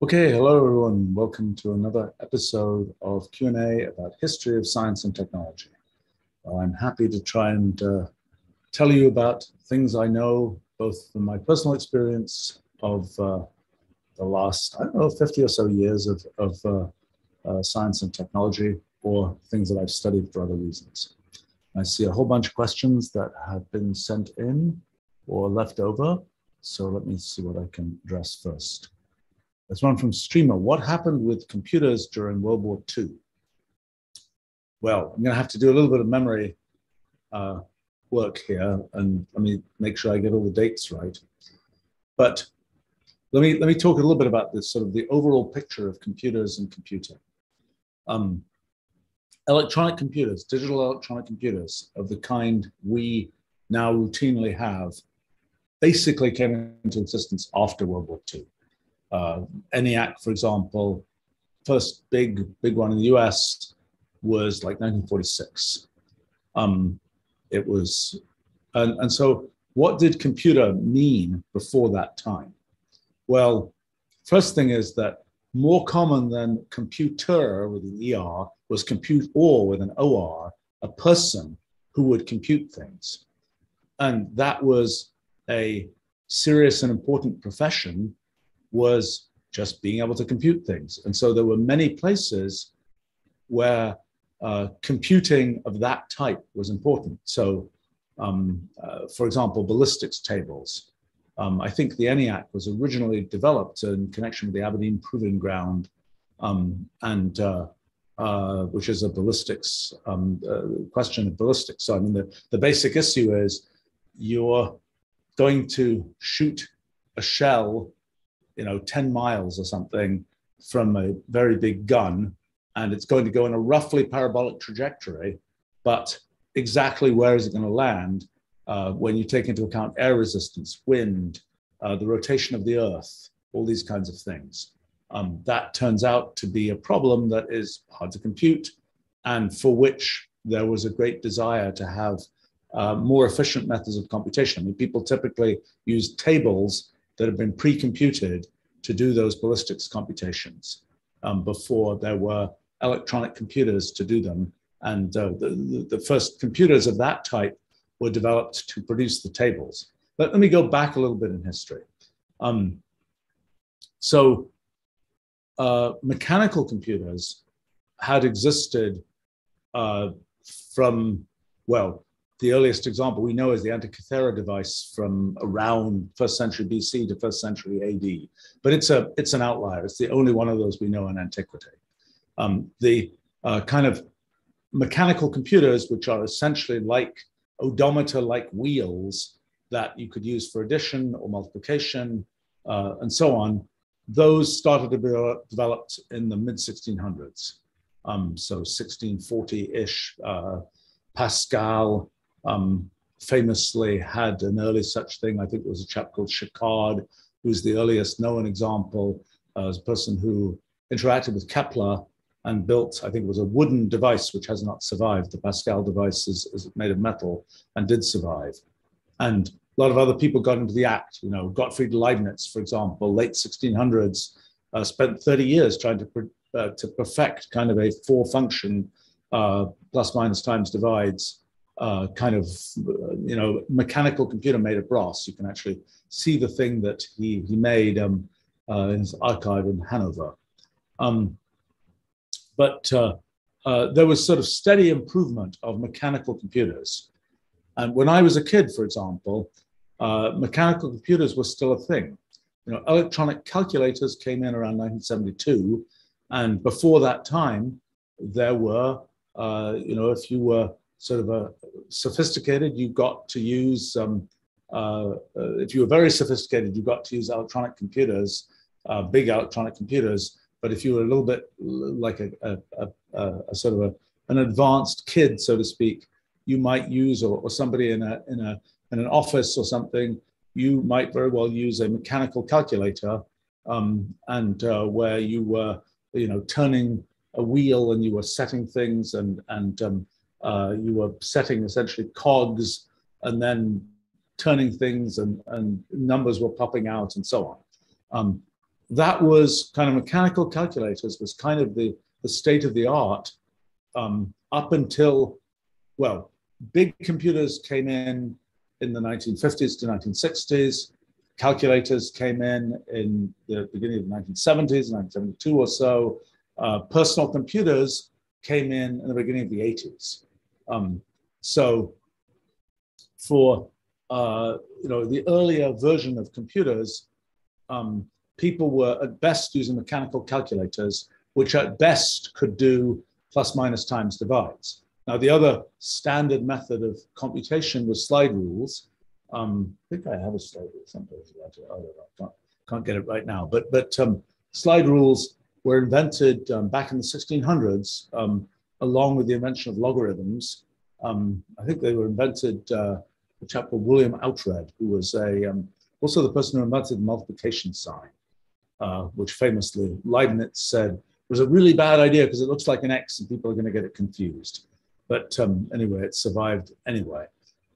Okay, hello everyone. Welcome to another episode of Q&A about history of science and technology. Well, I'm happy to try and uh, tell you about things I know, both from my personal experience of uh, the last, I don't know, 50 or so years of, of uh, uh science and technology, or things that I've studied for other reasons. I see a whole bunch of questions that have been sent in or left over. So let me see what I can address first. There's one from Streamer. What happened with computers during World War II? Well, I'm going to have to do a little bit of memory uh, work here, and let me make sure I get all the dates right. But let me let me talk a little bit about this sort of the overall picture of computers and computing. Um, electronic computers, digital electronic computers of the kind we now routinely have, basically came into existence after World War II. Uh, ENIAC, for example, first big big one in the U.S. was like 1946. Um, it was, and, and so what did computer mean before that time? Well, first thing is that more common than computer with an ER was computor with an OR, a person who would compute things. And that was a serious and important profession was just being able to compute things. And so there were many places where uh, computing of that type was important. So, um, uh, for example, ballistics tables. Um, I think the ENIAC was originally developed in connection with the Aberdeen Proving Ground, um, and uh, uh which is a ballistics um, uh, question of ballistics. So, I mean, the, the basic issue is you're going to shoot a shell you know 10 miles or something from a very big gun and it's going to go in a roughly parabolic trajectory but exactly where is it going to land uh, when you take into account air resistance wind uh, the rotation of the earth all these kinds of things um, that turns out to be a problem that is hard to compute and for which there was a great desire to have uh, more efficient methods of computation. I mean, people typically use tables that have been pre-computed to do those ballistics computations um, before there were electronic computers to do them. And uh, the, the first computers of that type were developed to produce the tables. But let me go back a little bit in history. Um, so uh, mechanical computers had existed uh, from, well, the earliest example we know is the Antikythera device from around first century BC to first century AD. But it's a it's an outlier. It's the only one of those we know in antiquity. Um, the uh, kind of mechanical computers, which are essentially like odometer-like wheels that you could use for addition or multiplication uh, and so on, those started to be developed in the mid 1600s. Um, so 1640-ish, uh, Pascal um, famously had an early such thing. I think it was a chap called Schickard, who's the earliest known example uh, as a person who interacted with Kepler and built, I think it was a wooden device which has not survived. The Pascal device is, is made of metal and did survive. And a lot of other people got into the act. You know, Gottfried Leibniz, for example, late 1600s, uh, spent 30 years trying to, uh, to perfect kind of a four function uh, plus minus times divides uh, kind of, you know, mechanical computer made of brass. You can actually see the thing that he, he made um, uh, in his archive in Hanover. Um, but uh, uh, there was sort of steady improvement of mechanical computers. And when I was a kid, for example, uh, mechanical computers were still a thing. You know, electronic calculators came in around 1972, and before that time, there were, uh, you know, if you were sort of a sophisticated, you got to use, um, uh, uh, if you were very sophisticated, you got to use electronic computers, uh, big electronic computers. But if you were a little bit like a, a, a, a sort of a, an advanced kid, so to speak, you might use, or, or somebody in, a, in, a, in an office or something, you might very well use a mechanical calculator um, and uh, where you were, you know, turning a wheel and you were setting things and, and um, uh, you were setting essentially cogs and then turning things and, and numbers were popping out and so on. Um, that was kind of mechanical calculators was kind of the, the state of the art um, up until, well, big computers came in in the 1950s to 1960s. Calculators came in in the beginning of the 1970s, 1972 or so. Uh, personal computers came in in the beginning of the 80s. Um, so for uh, you know the earlier version of computers, um, people were at best using mechanical calculators, which at best could do plus minus times divides. Now, the other standard method of computation was slide rules. Um, I think I have a slide rule someplace. I don't know, can't, can't get it right now. But, but um, slide rules were invented um, back in the 1600s, um, along with the invention of logarithms. Um, I think they were invented, uh, a chap called William Oughtred, who was a, um, also the person who invented the multiplication sign, uh, which famously Leibniz said was a really bad idea because it looks like an X and people are going to get it confused. But um, anyway, it survived anyway.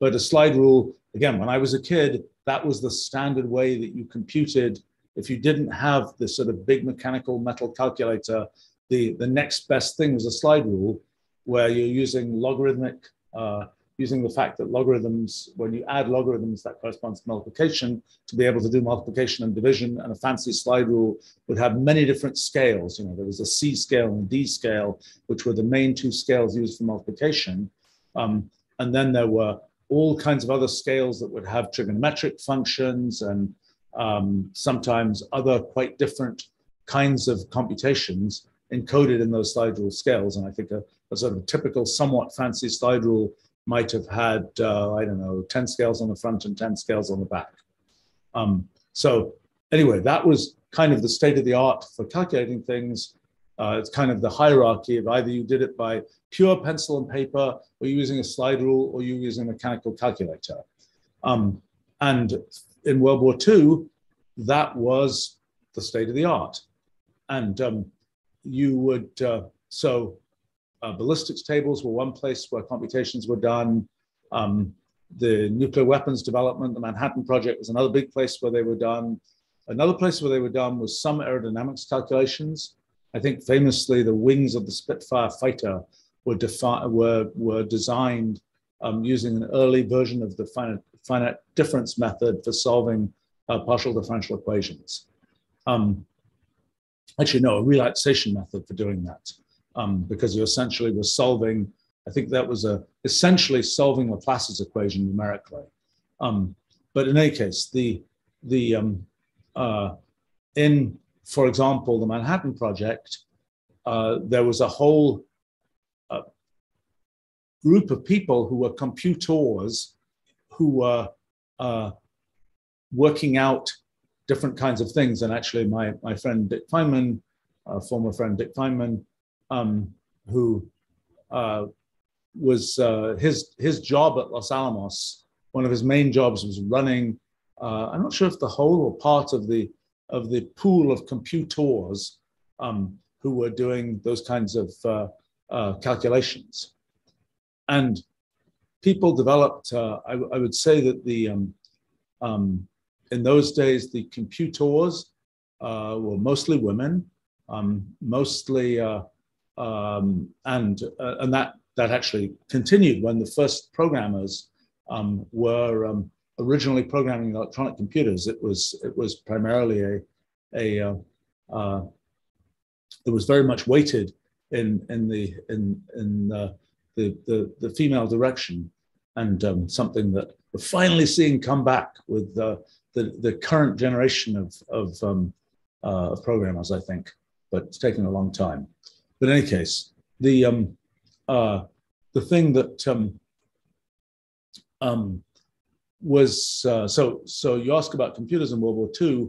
But a slide rule, again, when I was a kid, that was the standard way that you computed. If you didn't have this sort of big mechanical metal calculator, the, the next best thing was a slide rule where you're using logarithmic, uh, using the fact that logarithms, when you add logarithms, that corresponds to multiplication, to be able to do multiplication and division. And a fancy slide rule would have many different scales. You know, there was a C scale and a D scale, which were the main two scales used for multiplication. Um, and then there were all kinds of other scales that would have trigonometric functions and um, sometimes other quite different kinds of computations encoded in those slide rule scales. And I think a, a sort of typical, somewhat fancy slide rule might have had, uh, I don't know, 10 scales on the front and 10 scales on the back. Um, so anyway, that was kind of the state of the art for calculating things. Uh, it's kind of the hierarchy of either you did it by pure pencil and paper, or you using a slide rule, or you using a mechanical calculator. Um, and in World War II, that was the state of the art. And um, you would, uh, so uh, ballistics tables were one place where computations were done. Um, the nuclear weapons development, the Manhattan Project was another big place where they were done. Another place where they were done was some aerodynamics calculations. I think famously the wings of the Spitfire fighter were, defi- were, were designed um, using an early version of the finite, finite difference method for solving uh, partial differential equations. Um, actually, no, a relaxation method for doing that um, because you essentially were solving, I think that was a essentially solving Laplace's equation numerically. Um, but in any case, the the um, uh, in for example the Manhattan Project, uh, there was a whole uh, group of people who were computers who were uh, working out different kinds of things. And actually, my my friend Dick Feynman, former friend Dick Feynman, um, who uh, was uh, his his job at Los Alamos. One of his main jobs was running. Uh, I'm not sure if the whole or part of the of the pool of computers um, who were doing those kinds of uh, uh, calculations, and people developed. Uh, I, I, would say that the um, um, in those days the computers were mostly women, um, mostly um, and uh, and that that actually continued when the first programmers um, were um, originally programming electronic computers. It was it was primarily a a uh, uh, it was very much weighted in in the in in the the, the, the female direction, and um, something that we're finally seeing come back with the the, the current generation of of um, uh, programmers. I think, but it's taken a long time. But in any case, the um, uh, the thing that um, um, was uh, so so you ask about computers in World War II.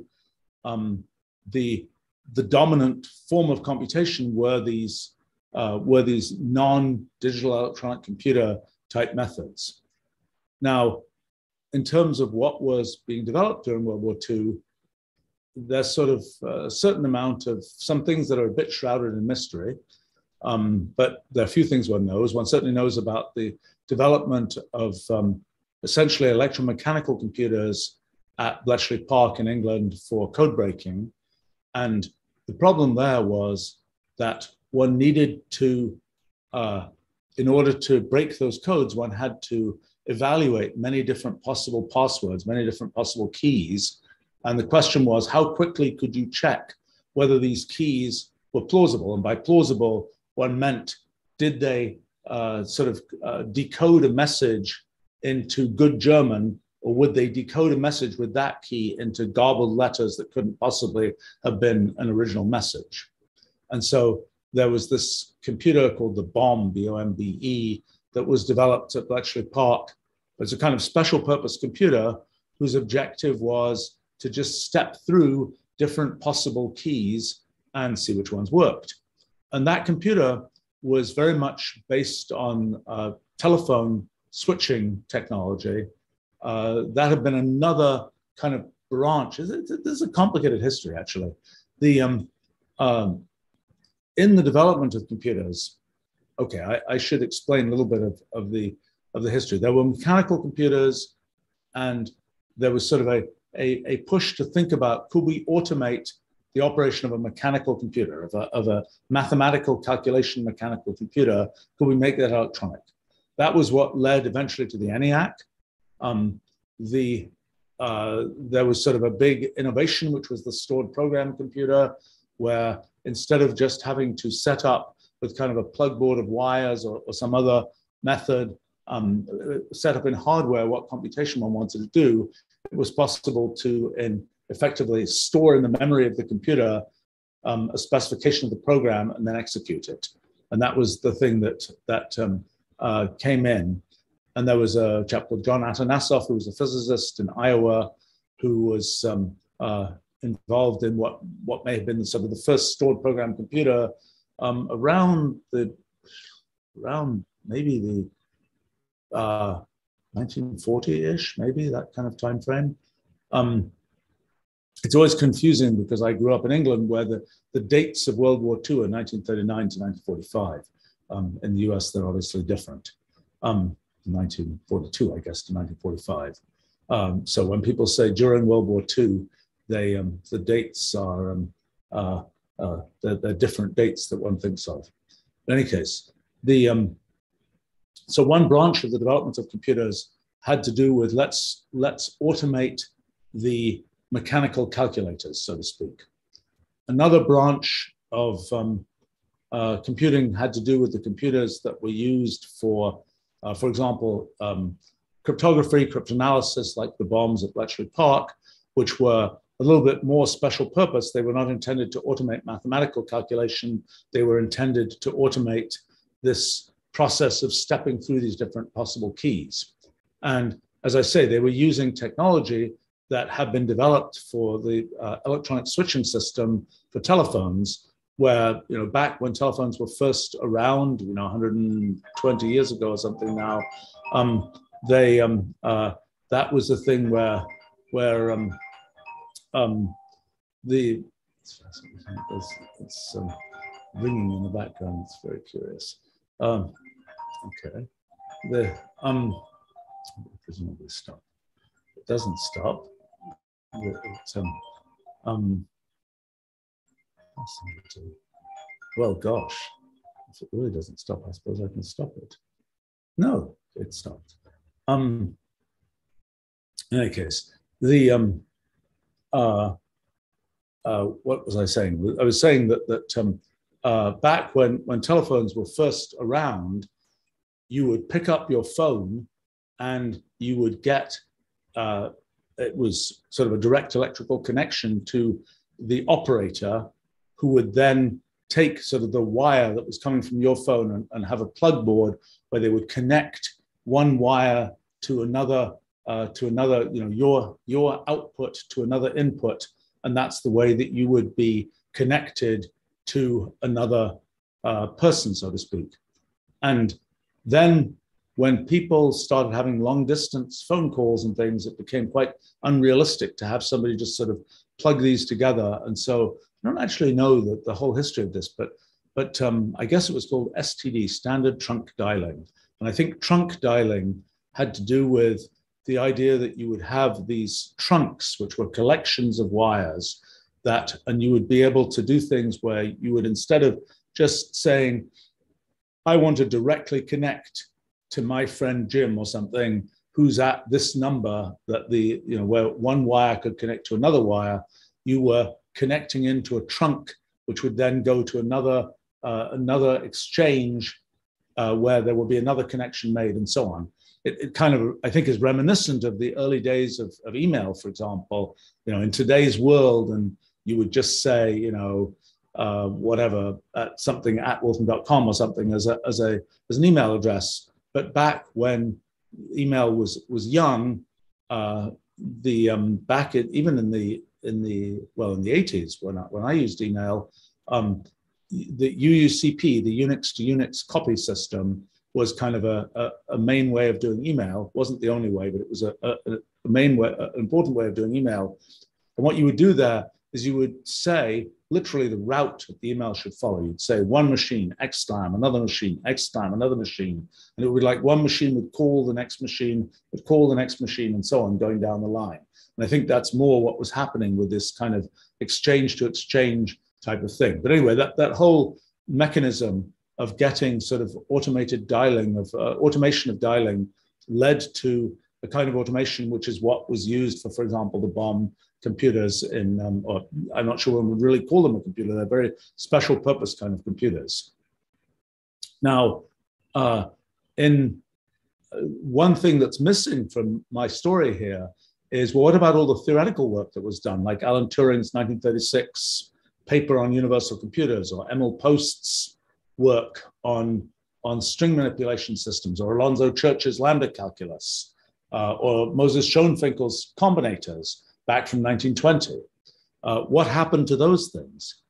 Um, the the dominant form of computation were these uh, were these non-digital electronic computer type methods. Now, in terms of what was being developed during World War II, there's sort of a certain amount of some things that are a bit shrouded in mystery. Um, but there are a few things one knows. One certainly knows about the development of um, essentially electromechanical computers at Bletchley Park in England for code breaking. And the problem there was that one needed to, uh, in order to break those codes, one had to evaluate many different possible passwords, many different possible keys. And the question was, how quickly could you check whether these keys were plausible? And by plausible, one meant, did they uh, sort of uh, decode a message into good German, or would they decode a message with that key into garbled letters that couldn't possibly have been an original message? And so there was this computer called the BOMBE, B-O-M-B-E, that was developed at Bletchley Park. It's a kind of special purpose computer whose objective was to just step through different possible keys and see which ones worked. And that computer was very much based on uh, telephone switching technology. Uh, that had been another kind of branch. This is a complicated history, actually. The um, um, in the development of computers, okay, I, I, should explain a little bit of, of the of the history. There were mechanical computers, and there was sort of a, a, a push to think about could we automate the operation of a mechanical computer, of a, of a mathematical calculation mechanical computer, could we make that electronic? That was what led eventually to the ENIAC. Um, the, uh, there was sort of a big innovation, which was the stored program computer, where instead of just having to set up with kind of a plug board of wires or, or some other method, um, set up in hardware what computation one wanted to do, it was possible to in effectively store in the memory of the computer um, a specification of the program and then execute it. And that was the thing that that um, uh, came in. And there was a chap called John Atanasoff, who was a physicist in Iowa, who was um, uh, involved in what what may have been sort of the first stored program computer um, around the around maybe the uh, 1940-ish, maybe that kind of time frame. Um, it's always confusing because I grew up in England where the, the dates of World War II are 1939 to 1945. Um, in the US, they're obviously different. Um, 1942, I guess, to 1945. Um, so when people say during World War II, they um, the dates are um, uh, uh, they're, different dates that one thinks of. In any case, the um, so one branch of the development of computers had to do with let's let's automate the mechanical calculators, so to speak. Another branch of um, uh, computing had to do with the computers that were used for, uh, for example, um, cryptography, cryptanalysis, like the bombs at Bletchley Park, which were a little bit more special purpose. They were not intended to automate mathematical calculation. They were intended to automate this process of stepping through these different possible keys. And as I say, they were using technology that have been developed for the uh, electronic switching system for telephones, where you know back when telephones were first around, you know, 120 years ago or something now, um, they um, uh, that was the thing where where um, um, the it's, it's um, ringing in the background. It's very curious. Um, okay, the um, presumably stop. It doesn't stop it, um, um, well, gosh, if it really doesn't stop, I suppose I can stop it. No, it stopped. Um, in any case, the um, uh, uh, what was I saying? I was saying that that um, uh, back when when telephones were first around, you would pick up your phone and you would get uh, it was sort of a direct electrical connection to the operator who would then take sort of the wire that was coming from your phone and, and have a plug board where they would connect one wire to another uh, to another you know your your output to another input and that's the way that you would be connected to another uh, person so to speak and then when people started having long distance phone calls and things, it became quite unrealistic to have somebody just sort of plug these together. And so I don't actually know the, the whole history of this, but but um, I guess it was called STD, standard trunk dialing. And I think trunk dialing had to do with the idea that you would have these trunks, which were collections of wires, that, and you would be able to do things where you would, instead of just saying, I want to directly connect to my friend Jim or something who's at this number that the, you know, where one wire could connect to another wire, you were connecting into a trunk, which would then go to another, uh, another exchange uh, where there would be another connection made and so on. It, it, kind of, I think, is reminiscent of the early days of, of email, for example. You know, in today's world, and you would just say, you know, uh, whatever, at something at wolfram.com or something as, a, as, a, as an email address. But back when email was, was young, uh, the um, back in, even in the in the well in the 80s when I, when I used email, um, the UUCP, the Unix to Unix copy system, was kind of a, a, a, main way of doing email. Wasn't the only way, but it was a, a, a main way, an important way of doing email. And what you would do there is you would say literally the route that the email should follow. You'd say one machine, X time, another machine, X time, another machine. And it would be like one machine would call the next machine, would call the next machine, and so on, going down the line. And I think that's more what was happening with this kind of exchange to exchange type of thing. But anyway, that, that whole mechanism of getting sort of automated dialing, of uh, automation of dialing, led to a kind of automation which is what was used for, for example, the bomb computers in, um, or I'm not sure one would really call them a computer, they're very special purpose kind of computers. Now, uh, in uh, one thing that's missing from my story here is well, what about all the theoretical work that was done, like Alan Turing's 1936 paper on universal computers, or Emil Post's work on, on string manipulation systems, or Alonzo Church's lambda calculus, uh, or Moses Schoenfinkel's combinators back from 1920. Uh, what happened to those things?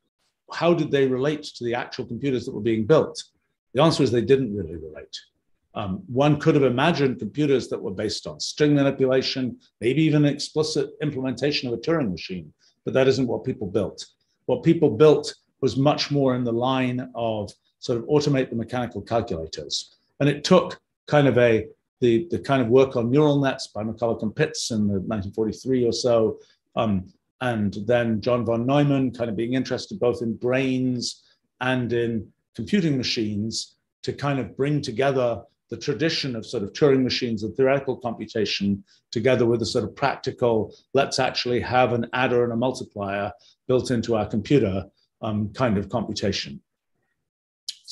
How did they relate to the actual computers that were being built? The answer is they didn't really relate. Um, one could have imagined computers that were based on string manipulation, maybe even explicit implementation of a Turing machine, but that isn't what people built. What people built was much more in the line of sort of automate the mechanical calculators. And it took kind of a the, the kind of work on neural nets by McCulloch and Pitts in the 1943 or so, um, and then John von Neumann kind of being interested both in brains and in computing machines to kind of bring together the tradition of sort of Turing machines and theoretical computation together with a sort of practical, let's actually have an adder and a multiplier built into our computer um, kind of computation.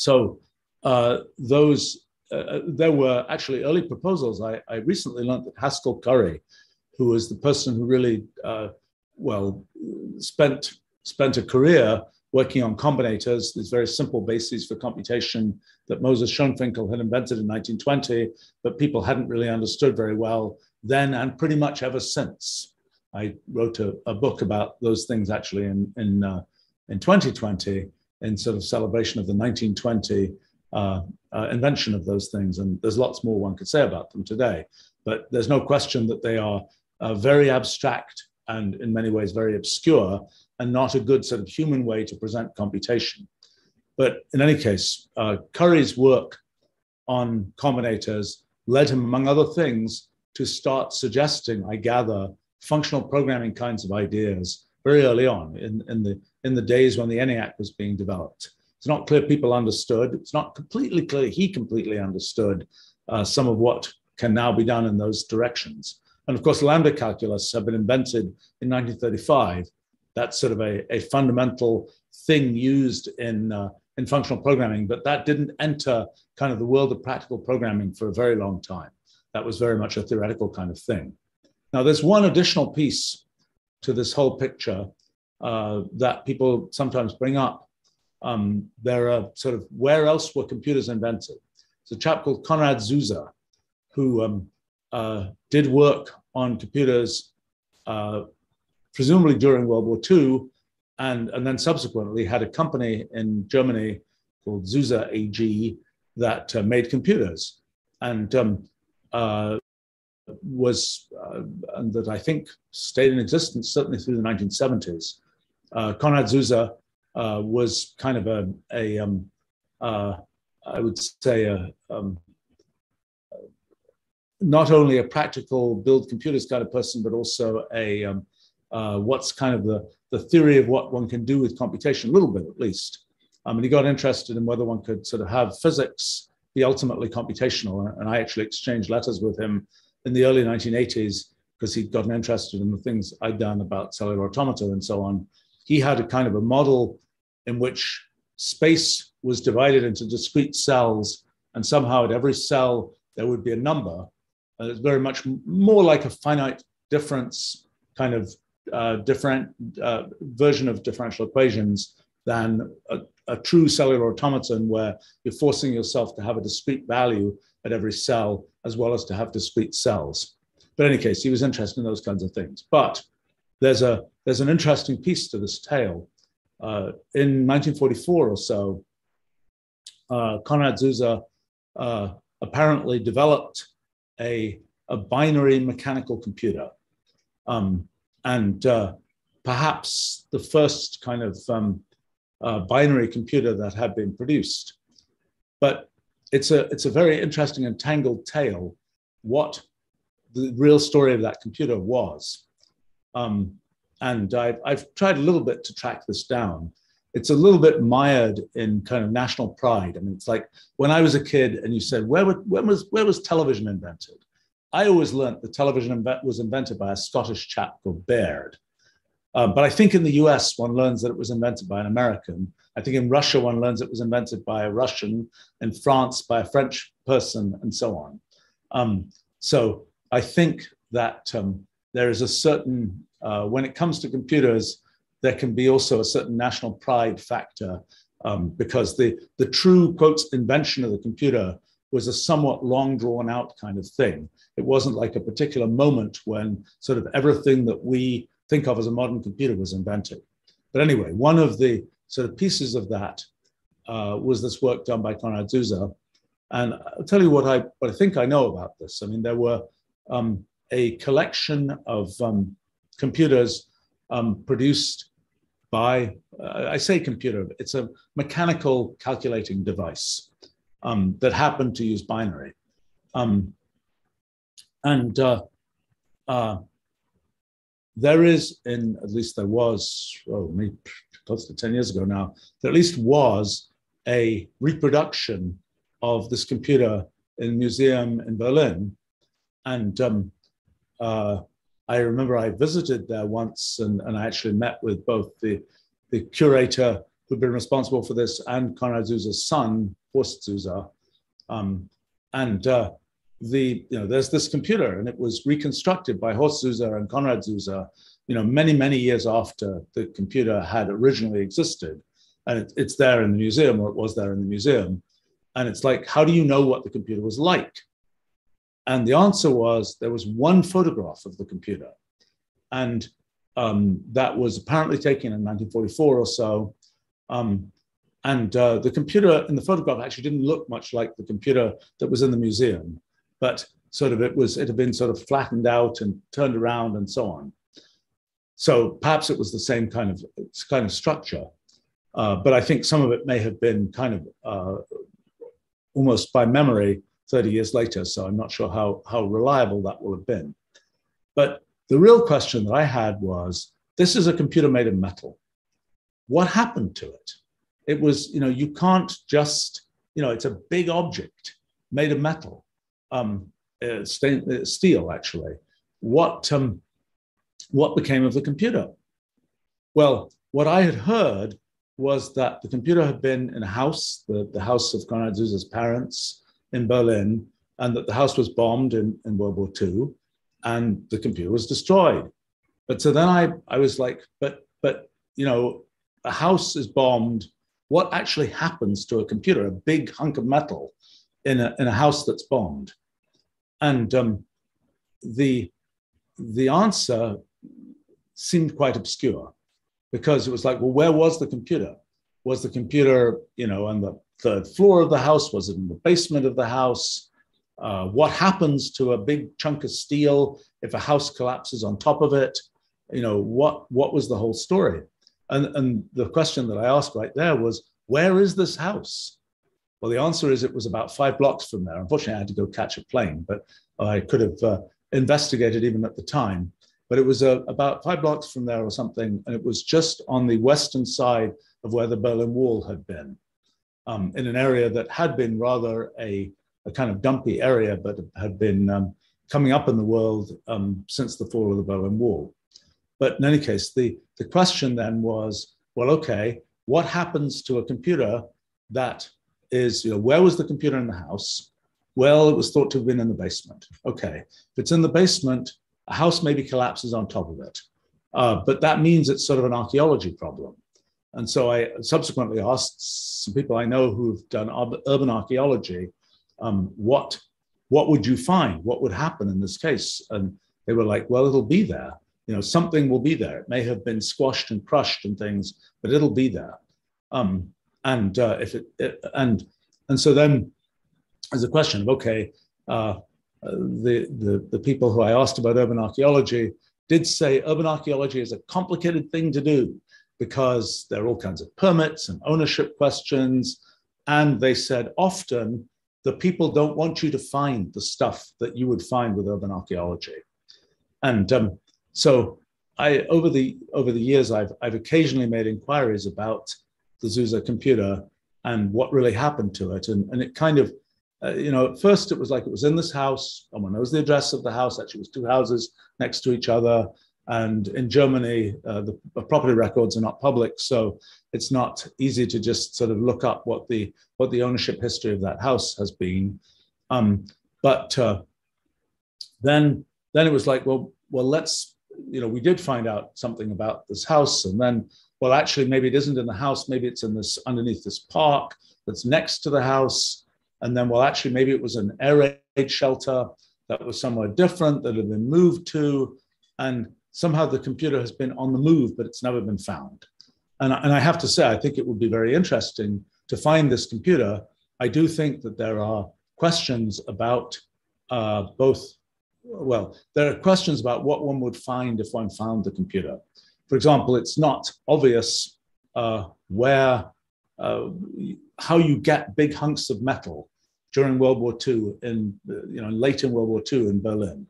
So uh, those, uh, uh, there were actually early proposals. I, I, recently learned that Haskell Curry, who was the person who really, uh, well, spent, spent a career working on combinators, these very simple bases for computation that Moses Schoenfinkel had invented in 1920, but people hadn't really understood very well then and pretty much ever since. I wrote a, a book about those things actually in, in, uh, in 2020 in sort of celebration of the 1920 uh, uh, invention of those things. And there's lots more one could say about them today. But there's no question that they are uh, very abstract and in many ways very obscure and not a good sort of human way to present computation. But in any case, uh, Curry's work on combinators led him, among other things, to start suggesting, I gather, functional programming kinds of ideas very early on in, in, the, in the days when the ENIAC was being developed. It's not clear people understood. It's not completely clear he completely understood uh, some of what can now be done in those directions. And of course, lambda calculus have been invented in 1935 that's sort of a, a fundamental thing used in, uh, in functional programming, but that didn't enter kind of the world of practical programming for a very long time. That was very much a theoretical kind of thing. Now, there's one additional piece to this whole picture uh, that people sometimes bring up. Um, there are sort of where else were computers invented? It's a chap called Konrad Zuse, who um, uh, did work on computers uh, presumably during World War II, and, and then subsequently had a company in Germany called Zuse AG that uh, made computers and um, uh, was, uh, and that I think stayed in existence certainly through the 1970s. Uh, Konrad Zuse uh, was kind of a, a um, uh, I would say, a, um, not only a practical build computers kind of person, but also a um, uh, what's kind of the, the theory of what one can do with computation a little bit at least. Um, and he got interested in whether one could sort of have physics be ultimately computational. And I actually exchanged letters with him in the early 1980s because he'd gotten interested in the things I'd done about cellular automata and so on. He had a kind of a model in which space was divided into discrete cells, and somehow at every cell there would be a number. And it's very much more like a finite difference kind of uh, different uh, version of differential equations than a, a, true cellular automaton where you're forcing yourself to have a discrete value at every cell as well as to have discrete cells. But in any case, he was interested in those kinds of things. But there's a there's an interesting piece to this tale. Uh, in 1944 or so, uh, Konrad Zuse uh, apparently developed a, a binary mechanical computer. Um, and uh, perhaps the first kind of um, uh, binary computer that had been produced. But it's a, it's a very interesting and tangled tale what the real story of that computer was. Um, and I've, I've tried a little bit to track this down. It's a little bit mired in kind of national pride. I mean, it's like when I was a kid and you said, where, was, where was television invented? I always learnt that television was invented by a Scottish chap called Baird. Um, but I think in the US, one learns that it was invented by an American. I think in Russia, one learns it was invented by a Russian, in France, by a French person, and so on. Um, so I think that um, there is a certain, uh, when it comes to computers, there can be also a certain national pride factor um, because the, the true, quotes, invention of the computer was a somewhat long drawn out kind of thing. It wasn't like a particular moment when sort of everything that we think of as a modern computer was invented. But anyway, one of the sort of pieces of that uh, was this work done by Konrad Zuse. And I'll tell you what I, what I think I know about this. I mean, there were um, a collection of um, computers um, produced by, uh, I say computer, it's a mechanical calculating device um, that happened to use binary. Um, and uh, uh, there is, in at least there was, oh, maybe close to 10 years ago now, there at least was a reproduction of this computer in a museum in Berlin. And um, uh, I remember I visited there once and, and I actually met with both the, the curator who'd been responsible for this and Konrad Zuse's son, Horst Zuse. Um, and uh, the, you know, there's this computer and it was reconstructed by Horst Zuse and Konrad Zuse, you know, many, many years after the computer had originally existed. And it, it's there in the museum, or it was there in the museum. And it's like, how do you know what the computer was like? And the answer was there was one photograph of the computer. And um, that was apparently taken in 1944 or so. Um, and uh, the computer in the photograph actually didn't look much like the computer that was in the museum but sort of it was it had been sort of flattened out and turned around and so on. So perhaps it was the same kind of kind of structure, uh, but I think some of it may have been kind of uh, almost by memory 30 years later. So I'm not sure how how reliable that will have been. But the real question that I had was: This is a computer made of metal. What happened to it? It was, you know, you can't just, you know, it's a big object made of metal um, uh, uh, steel, actually. What, um, what became of the computer? Well, what I had heard was that the computer had been in a house, the, the house of Konrad Zuse's parents in Berlin, and that the house was bombed in, in World War II, and the computer was destroyed. But so then I, I was like, but, but, you know, a house is bombed. What actually happens to a computer, a big hunk of metal in a, in a house that's bombed? And um, the, the answer seemed quite obscure because it was like, well, where was the computer? Was the computer, you know, on the third floor of the house? Was it in the basement of the house? Uh, what happens to a big chunk of steel if a house collapses on top of it? You know, what, what was the whole story? And, and the question that I asked right there was, where is this house? Well, the answer is it was about five blocks from there. Unfortunately, I had to go catch a plane, but I could have uh, investigated even at the time. but it was uh, about five blocks from there or something, and it was just on the western side of where the Berlin Wall had been, um, in an area that had been rather a, a kind of dumpy area, but had been um, coming up in the world um, since the fall of the Berlin Wall. But in any case, the, the question then was, well, okay, what happens to a computer that is, you know, where was the computer in the house? Well, it was thought to have been in the basement. Okay, if it's in the basement, a house maybe collapses on top of it. Uh, but that means it's sort of an archaeology problem. And so I subsequently asked some people I know who've done urban archaeology, um, what, what would you find? What would happen in this case? And they were like, well, it'll be there. You know, something will be there. It may have been squashed and crushed and things, but it'll be there. Um, and uh, if it, it, and and so then there's a question of okay, uh, the, the the people who I asked about urban archaeology did say urban archaeology is a complicated thing to do because there are all kinds of permits and ownership questions. And they said often the people don't want you to find the stuff that you would find with urban archaeology. And um, so I, over the over the years, I've I've occasionally made inquiries about the Zuse computer and what really happened to it, and and it kind of, uh, you know, at first it was like it was in this house. Someone knows the address of the house. Actually, it was two houses next to each other. And in Germany, uh, the, the, property records are not public, so it's not easy to just sort of look up what the what the ownership history of that house has been. Um, but uh, then then it was like, well, well, let's you know, we did find out something about this house, and then well, actually, maybe it isn't in the house, maybe it's in this underneath this park that's next to the house, and then well, actually, maybe it was an air raid shelter that was somewhere different that had been moved to, and somehow the computer has been on the move, but it's never been found. And, and I have to say, I think it would be very interesting to find this computer. I do think that there are questions about uh, both, well, there are questions about what one would find if one found the computer. For example, it's not obvious uh, where, uh, how you get big hunks of metal during World War II in, you know, late in World War II in Berlin.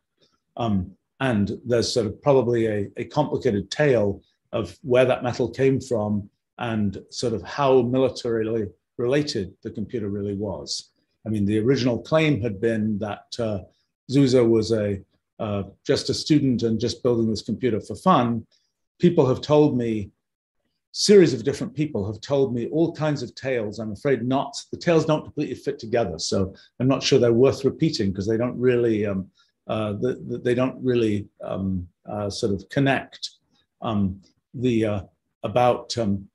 Um, and there's sort of probably a, a complicated tale of where that metal came from and sort of how militarily related the computer really was. I mean, the original claim had been that uh, was a uh, just a student and just building this computer for fun. People have told me, series of different people have told me all kinds of tales. I'm afraid not. The tales don't completely fit together, so I'm not sure they're worth repeating because they don't really um, uh, that, they don't really um, uh, sort of connect um, the uh, about um,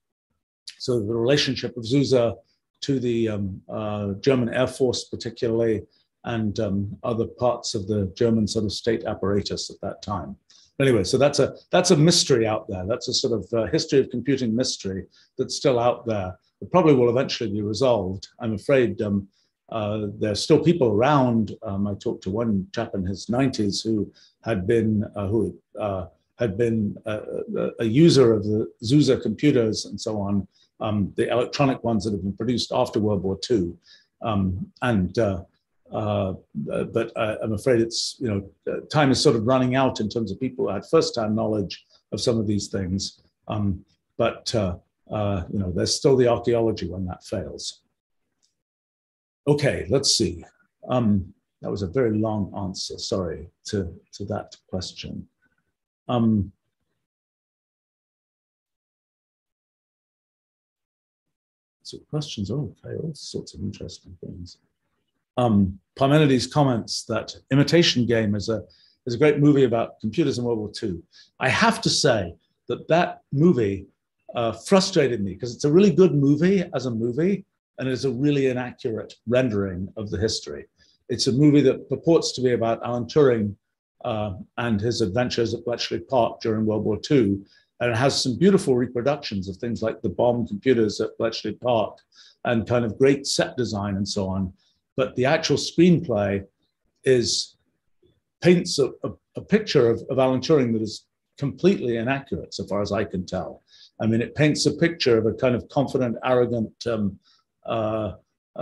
so the relationship of Zuse to the um, uh, German Air Force, particularly, and um, other parts of the German sort of state apparatus at that time. Anyway, so that's a that's a mystery out there. That's a sort of uh, history of computing mystery that's still out there. It probably will eventually be resolved. I'm afraid um, uh, there's still people around. Um, I talked to one chap in his 90s who had been uh, who uh, had been a, a, user of the Zuse computers and so on, um, the electronic ones that have been produced after World War II. Um, and uh, uh, but I'm afraid it's you know time is sort of running out in terms of people who had first-hand knowledge of some of these things. Um, but you know, there's still the archaeology when that fails. Okay, let's see. Um, that was a very long answer, sorry, to, to that question. Um, so questions, oh, okay, all sorts of interesting things. Um, Parmenides comments that Imitation Game is a, is a great movie about computers in World War II. I have to say that that movie uh, frustrated me because it's a really good movie as a movie, and it's a really inaccurate rendering of the history. It's a movie that purports to be about Alan Turing uh, and his adventures at Bletchley Park during World War II. And it has some beautiful reproductions of things like the BOMBE computers at Bletchley Park and kind of great set design and so on. But the actual screenplay is paints a, a, a picture of, of Alan Turing that is completely inaccurate, so far as I can tell. I mean, it paints a picture of a kind of confident, arrogant, um, uh,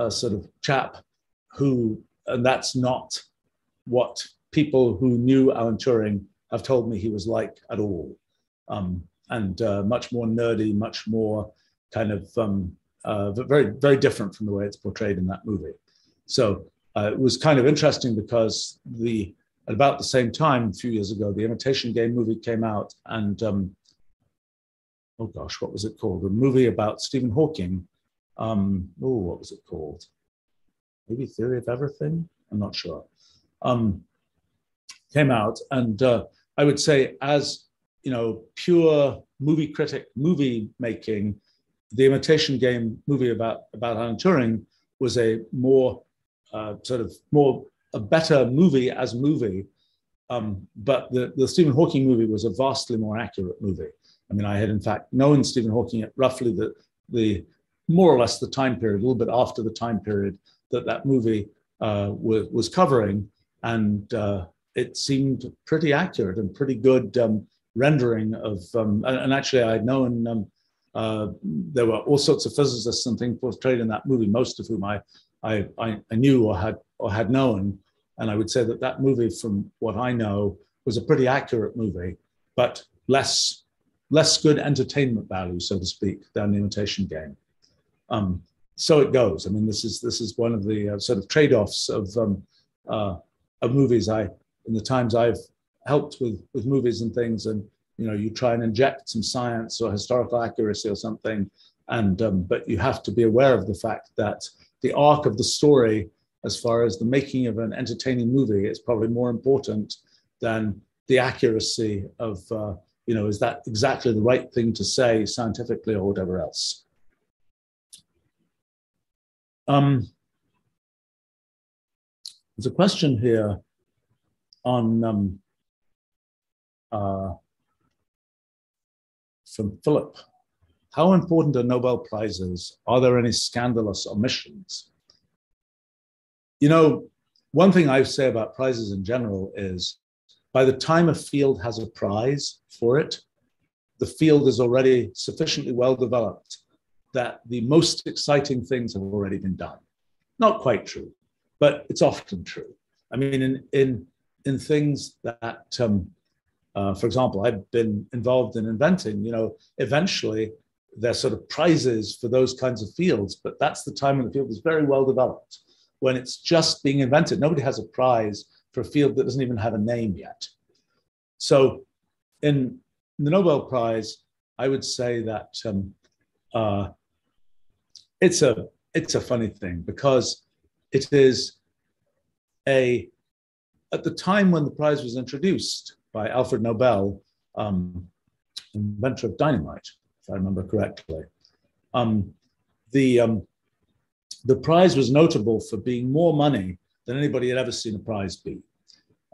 sort of chap who, and that's not what people who knew Alan Turing have told me he was like at all. Um, and uh, much more nerdy, much more kind of um, uh, very, very different from the way it's portrayed in that movie. So uh, it was kind of interesting because the at about the same time, a few years ago, the Imitation Game movie came out, and um, oh gosh, what was it called? A movie about Stephen Hawking. Um, oh, what was it called? Maybe Theory of Everything. I'm not sure. Um, came out, and uh, I would say, as you know, pure movie critic, movie making, the Imitation Game movie about about Alan Turing was a more uh, sort of more a better movie as movie. Um, but the, the Stephen Hawking movie was a vastly more accurate movie. I mean, I had in fact known Stephen Hawking at roughly the, the more or less the time period, a little bit after the time period that that movie uh, was, was covering. And uh, it seemed pretty accurate and pretty good um, rendering of, um, and, and, actually I had known um, uh, there were all sorts of physicists and things portrayed in that movie, most of whom I, I, I, I knew or had, or had known. And I would say that that movie, from what I know, was a pretty accurate movie, but less less good entertainment value, so to speak, than the Imitation Game. Um, so it goes. I mean, this is this is one of the uh, sort of trade-offs of um, uh, of movies. I in the times I've helped with with movies and things, and you know, you try and inject some science or historical accuracy or something, and um, but you have to be aware of the fact that the arc of the story as far as the making of an entertaining movie is probably more important than the accuracy of, uh, you know, is that exactly the right thing to say scientifically or whatever else. Um, there's a question here on um, uh, from Philip. How important are Nobel Prizes? Are there any scandalous omissions? You know, one thing I say about prizes in general is by the time a field has a prize for it, the field is already sufficiently well developed that the most exciting things have already been done. Not quite true, but it's often true. I mean, in in in things that, um, uh, for example, I've been involved in inventing. You know, eventually there's sort of prizes for those kinds of fields, but that's the time when the field is very well developed when it's just being invented. Nobody has a prize for a field that doesn't even have a name yet. So, in the Nobel Prize, I would say that um, uh, it's a it's a funny thing because it is a at the time when the prize was introduced by Alfred Nobel, um, inventor of dynamite, if I remember correctly. Um, the um, the prize was notable for being more money than anybody had ever seen a prize be.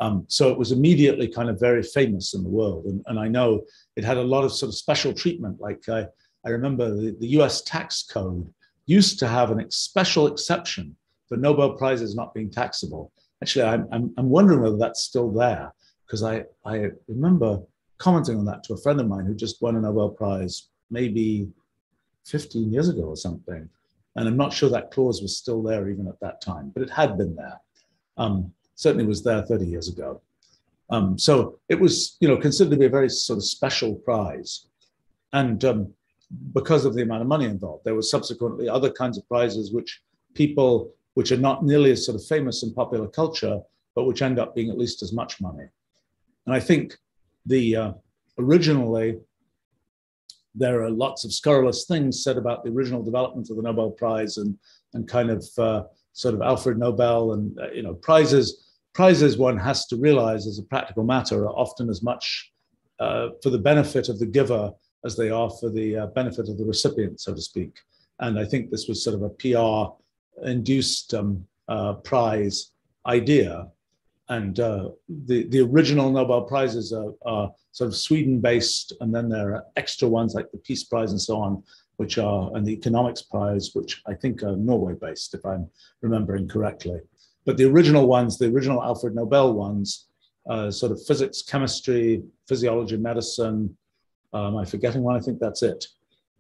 Um, so it was immediately kind of very famous in the world. And, and I know it had a lot of sort of special treatment. Like I, I remember the, the US tax code used to have a special exception for Nobel Prizes not being taxable. Actually, I'm, I'm, I'm wondering whether that's still there because I, I remember commenting on that to a friend of mine who just won a Nobel Prize maybe 15 years ago or something. And I'm not sure that clause was still there even at that time, but it had been there. Um, certainly was there 30 years ago. Um, so it was, you know, considered to be a very sort of special prize. And um, because of the amount of money involved, there were subsequently other kinds of prizes which people, which are not nearly as sort of famous in popular culture, but which end up being at least as much money. And I think the uh, originally there are lots of scurrilous things said about the original development of the Nobel Prize and and kind of uh, sort of Alfred Nobel and uh, you know prizes prizes one has to realize as a practical matter are often as much uh, for the benefit of the giver as they are for the uh, benefit of the recipient, so to speak. And I think this was sort of a PR induced um, uh, prize idea and uh, the the original Nobel prizes are, are sort of Sweden based, and then there are extra ones like the Peace Prize and so on, which are and the Economics Prize, which I think are Norway based, if I'm remembering correctly. But the original ones, the original Alfred Nobel ones, uh, sort of physics, chemistry, physiology, medicine. Um, I'm forgetting one. I think that's it.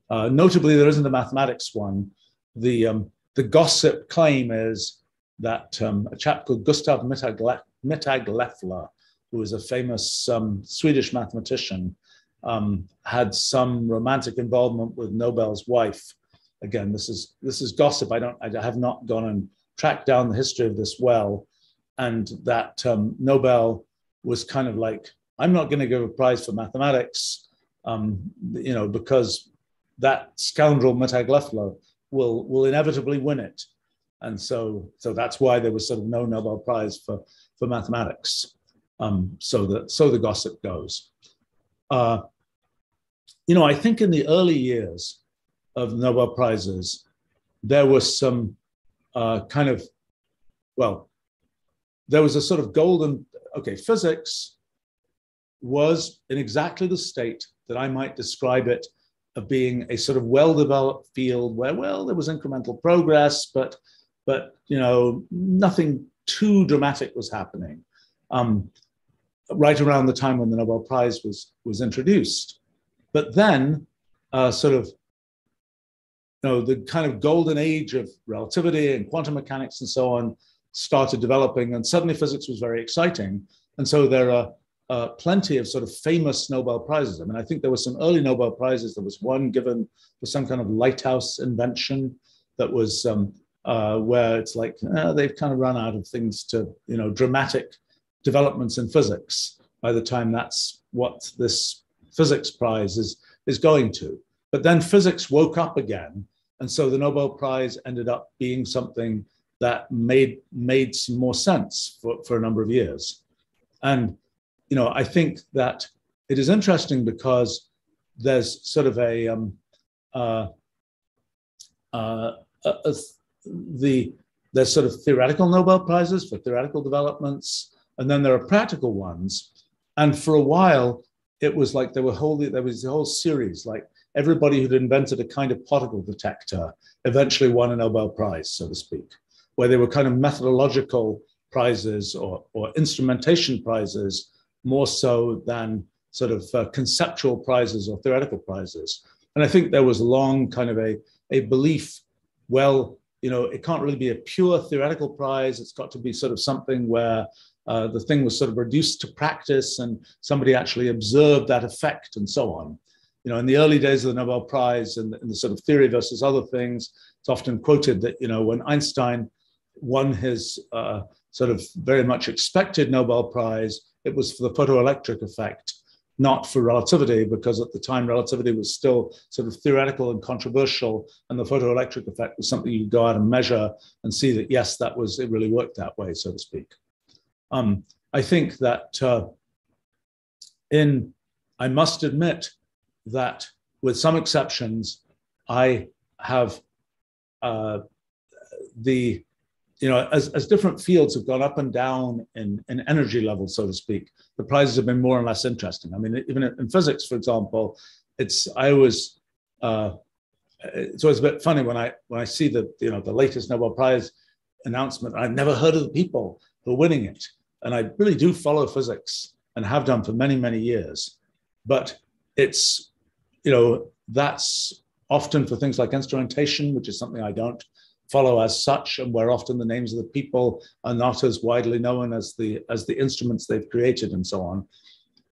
Uh, notably, there isn't a mathematics one. The um, the gossip claim is that um, a chap called Gustav Mittag Mittag Leffler, who was a famous um, Swedish mathematician, um, had some romantic involvement with Nobel's wife. Again, this is this is gossip. I don't. I have not gone and tracked down the history of this well, and that um, Nobel was kind of like, I'm not going to give a prize for mathematics, um, you know, because that scoundrel Mittag Leffler will will inevitably win it, and so so that's why there was sort of no Nobel Prize for for mathematics. Um, so that so the gossip goes. Uh, you know, I think in the early years of Nobel prizes, there was some uh, kind of well, there was a sort of golden okay physics was in exactly the state that I might describe it of being a sort of well-developed field where, well, there was incremental progress, but but you know nothing too dramatic was happening. Um, right around the time when the Nobel Prize was was introduced, but then uh, sort of you know the kind of golden age of relativity and quantum mechanics and so on started developing, and suddenly physics was very exciting. And so there are uh, plenty of sort of famous Nobel Prizes. I mean, I think there were some early Nobel Prizes. There was one given for some kind of lighthouse invention that was um, uh, where it's like uh, they've kind of run out of things to, you know, dramatic developments in physics by the time that's what this physics prize is, is going to. But then physics woke up again. And so the Nobel Prize ended up being something that made, made some more sense for, for a number of years. And you know, I think that it is interesting because there's sort of a, um, uh, uh, a, a, the there's sort of theoretical Nobel prizes for theoretical developments, and then there are practical ones. And for a while, it was like there were wholly there was a whole series like everybody who'd invented a kind of particle detector eventually won a Nobel Prize, so to speak, where they were kind of methodological prizes or, or instrumentation prizes more so than sort of uh, conceptual prizes or theoretical prizes. And I think there was a long kind of a, a belief, well, you know, it can't really be a pure theoretical prize. It's got to be sort of something where uh, the thing was sort of reduced to practice and somebody actually observed that effect and so on. You know, in the early days of the Nobel Prize and, and the sort of theory versus other things, it's often quoted that, you know, when Einstein won his uh, sort of very much expected Nobel Prize, it was for the photoelectric effect, not for relativity, because at the time relativity was still sort of theoretical and controversial, and the photoelectric effect was something you go out and measure and see that yes, that was it really worked that way, so to speak. Um, I think that uh, in I must admit that with some exceptions, I have uh, the you know, as, as different fields have gone up and down in, in energy levels, so to speak, the prizes have been more and less interesting. I mean, even in physics, for example, it's I always uh, it's always a bit funny when I when I see the you know the latest Nobel Prize announcement. I've never heard of the people who are winning it, and I really do follow physics and have done for many many years. But it's you know that's often for things like instrumentation, which is something I don't follow as such, and where often the names of the people are not as widely known as the as the instruments they've created and so on.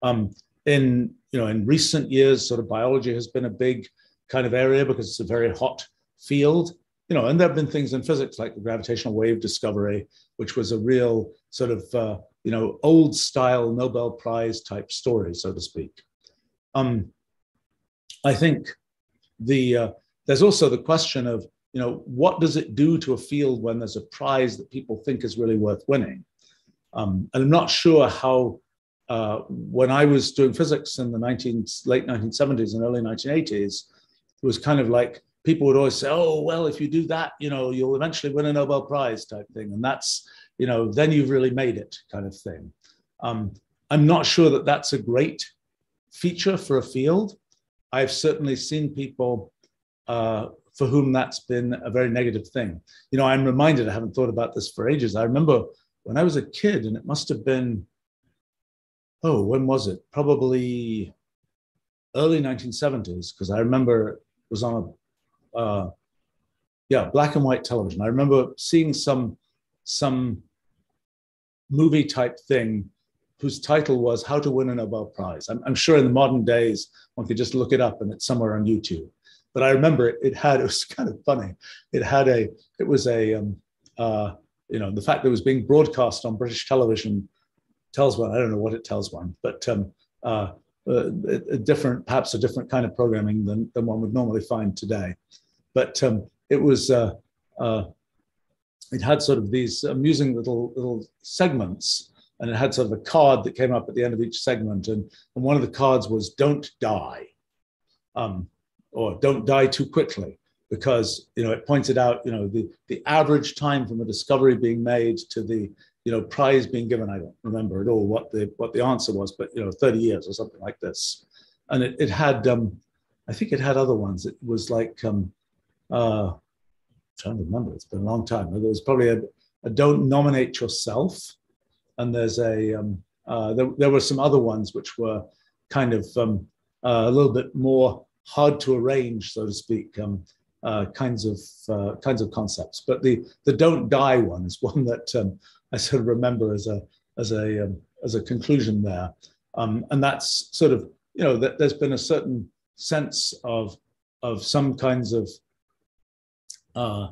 Um, in you know in recent years, sort of biology has been a big kind of area because it's a very hot field. You know, and there have been things in physics like the gravitational wave discovery, which was a real sort of uh, you know old style Nobel Prize type story, so to speak. Um, I think the uh, there's also the question of you know, what does it do to a field when there's a prize that people think is really worth winning? Um, and I'm not sure how, uh, when I was doing physics in the 19, late 1970s and early 1980s, it was kind of like people would always say, oh, well, if you do that, you know, you'll eventually win a Nobel Prize type thing. And that's, you know, then you've really made it kind of thing. Um, I'm not sure that that's a great feature for a field. I've certainly seen people uh, for whom that's been a very negative thing. You know, I'm reminded, I haven't thought about this for ages. I remember when I was a kid, and it must have been, oh, when was it? Probably early 1970s, because I remember it was on a, uh, yeah, black and white television. I remember seeing some, some movie type thing whose title was How to Win a Nobel Prize. I'm, I'm, sure in the modern days, one could just look it up and it's somewhere on YouTube. But I remember it, it had, it was kind of funny. It had a, it was a, um, uh, you know, the fact that it was being broadcast on British television tells one, I don't know what it tells one, but um, uh, uh, a different, perhaps a different kind of programming than, than one would normally find today. But um, it was, uh, uh, it had sort of these amusing little little segments and it had sort of a card that came up at the end of each segment and, and one of the cards was don't die um, or don't die too quickly because you know it pointed out you know the, the average time from a discovery being made to the you know prize being given i don't remember at all what the what the answer was but you know 30 years or something like this. And it, it had um i think it had other ones. It was like um uh I'm trying to remember. It's been a long time. There was probably a, a don't nominate yourself and there's a um, uh, there, there were some other ones which were kind of um, uh, a little bit more hard to arrange, so to speak, um, uh, kinds of uh, kinds of concepts. But the the don't die one is one that um, I sort of remember as a as a um, as a conclusion there, um, and that's sort of you know that there's been a certain sense of of some kinds of uh,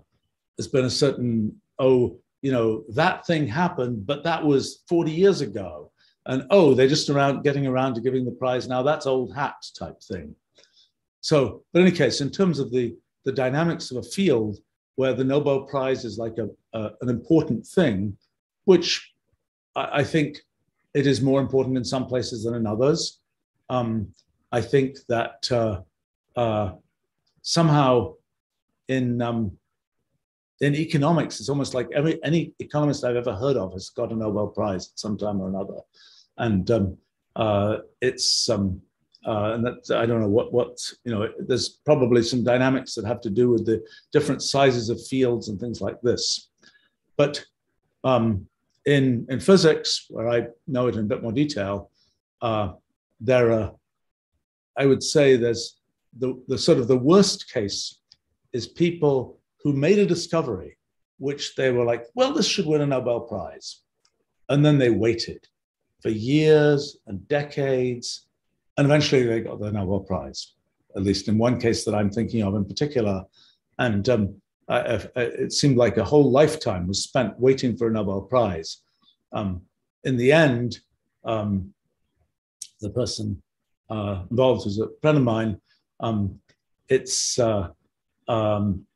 there's been a certain oh you know, that thing happened, but that was 40 years ago. And oh, they're just around getting around to giving the prize now. That's old hat type thing. So, but in any case, in terms of the, the dynamics of a field where the Nobel Prize is like a, a an important thing, which I, I, think it is more important in some places than in others. Um, I think that uh, uh, somehow in um, in economics, it's almost like every any economist I've ever heard of has got a Nobel Prize at some time or another, and um, uh, it's um, uh, and that I don't know what what you know. There's probably some dynamics that have to do with the different sizes of fields and things like this, but um, in in physics, where I know it in a bit more detail, uh, there are, I would say, there's the the sort of the worst case is people who made a discovery which they were like, well, this should win a Nobel Prize. And then they waited for years and decades. And eventually they got the Nobel Prize, at least in one case that I'm thinking of in particular. And um, I, I, it seemed like a whole lifetime was spent waiting for a Nobel Prize. Um, in the end, um, the person uh, involved was a friend of mine. Um, it's uh, um,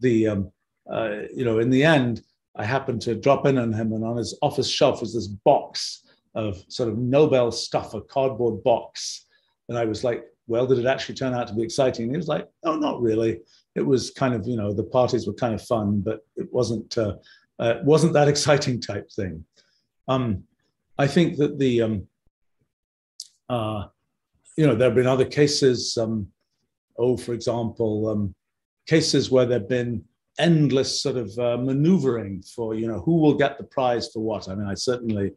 the um, uh, you know in the end i happened to drop in on him and on his office shelf was this box of sort of nobel stuff a cardboard box. And i was like well did it actually turn out to be exciting? And he was like no not really. It was kind of you know the parties were kind of fun but it wasn't uh, uh, wasn't that exciting type thing. Um, i think that the um, uh, you know there have been other cases um, oh for example um, cases where there've been endless sort of uh, maneuvering for you know who will get the prize for what. I mean i certainly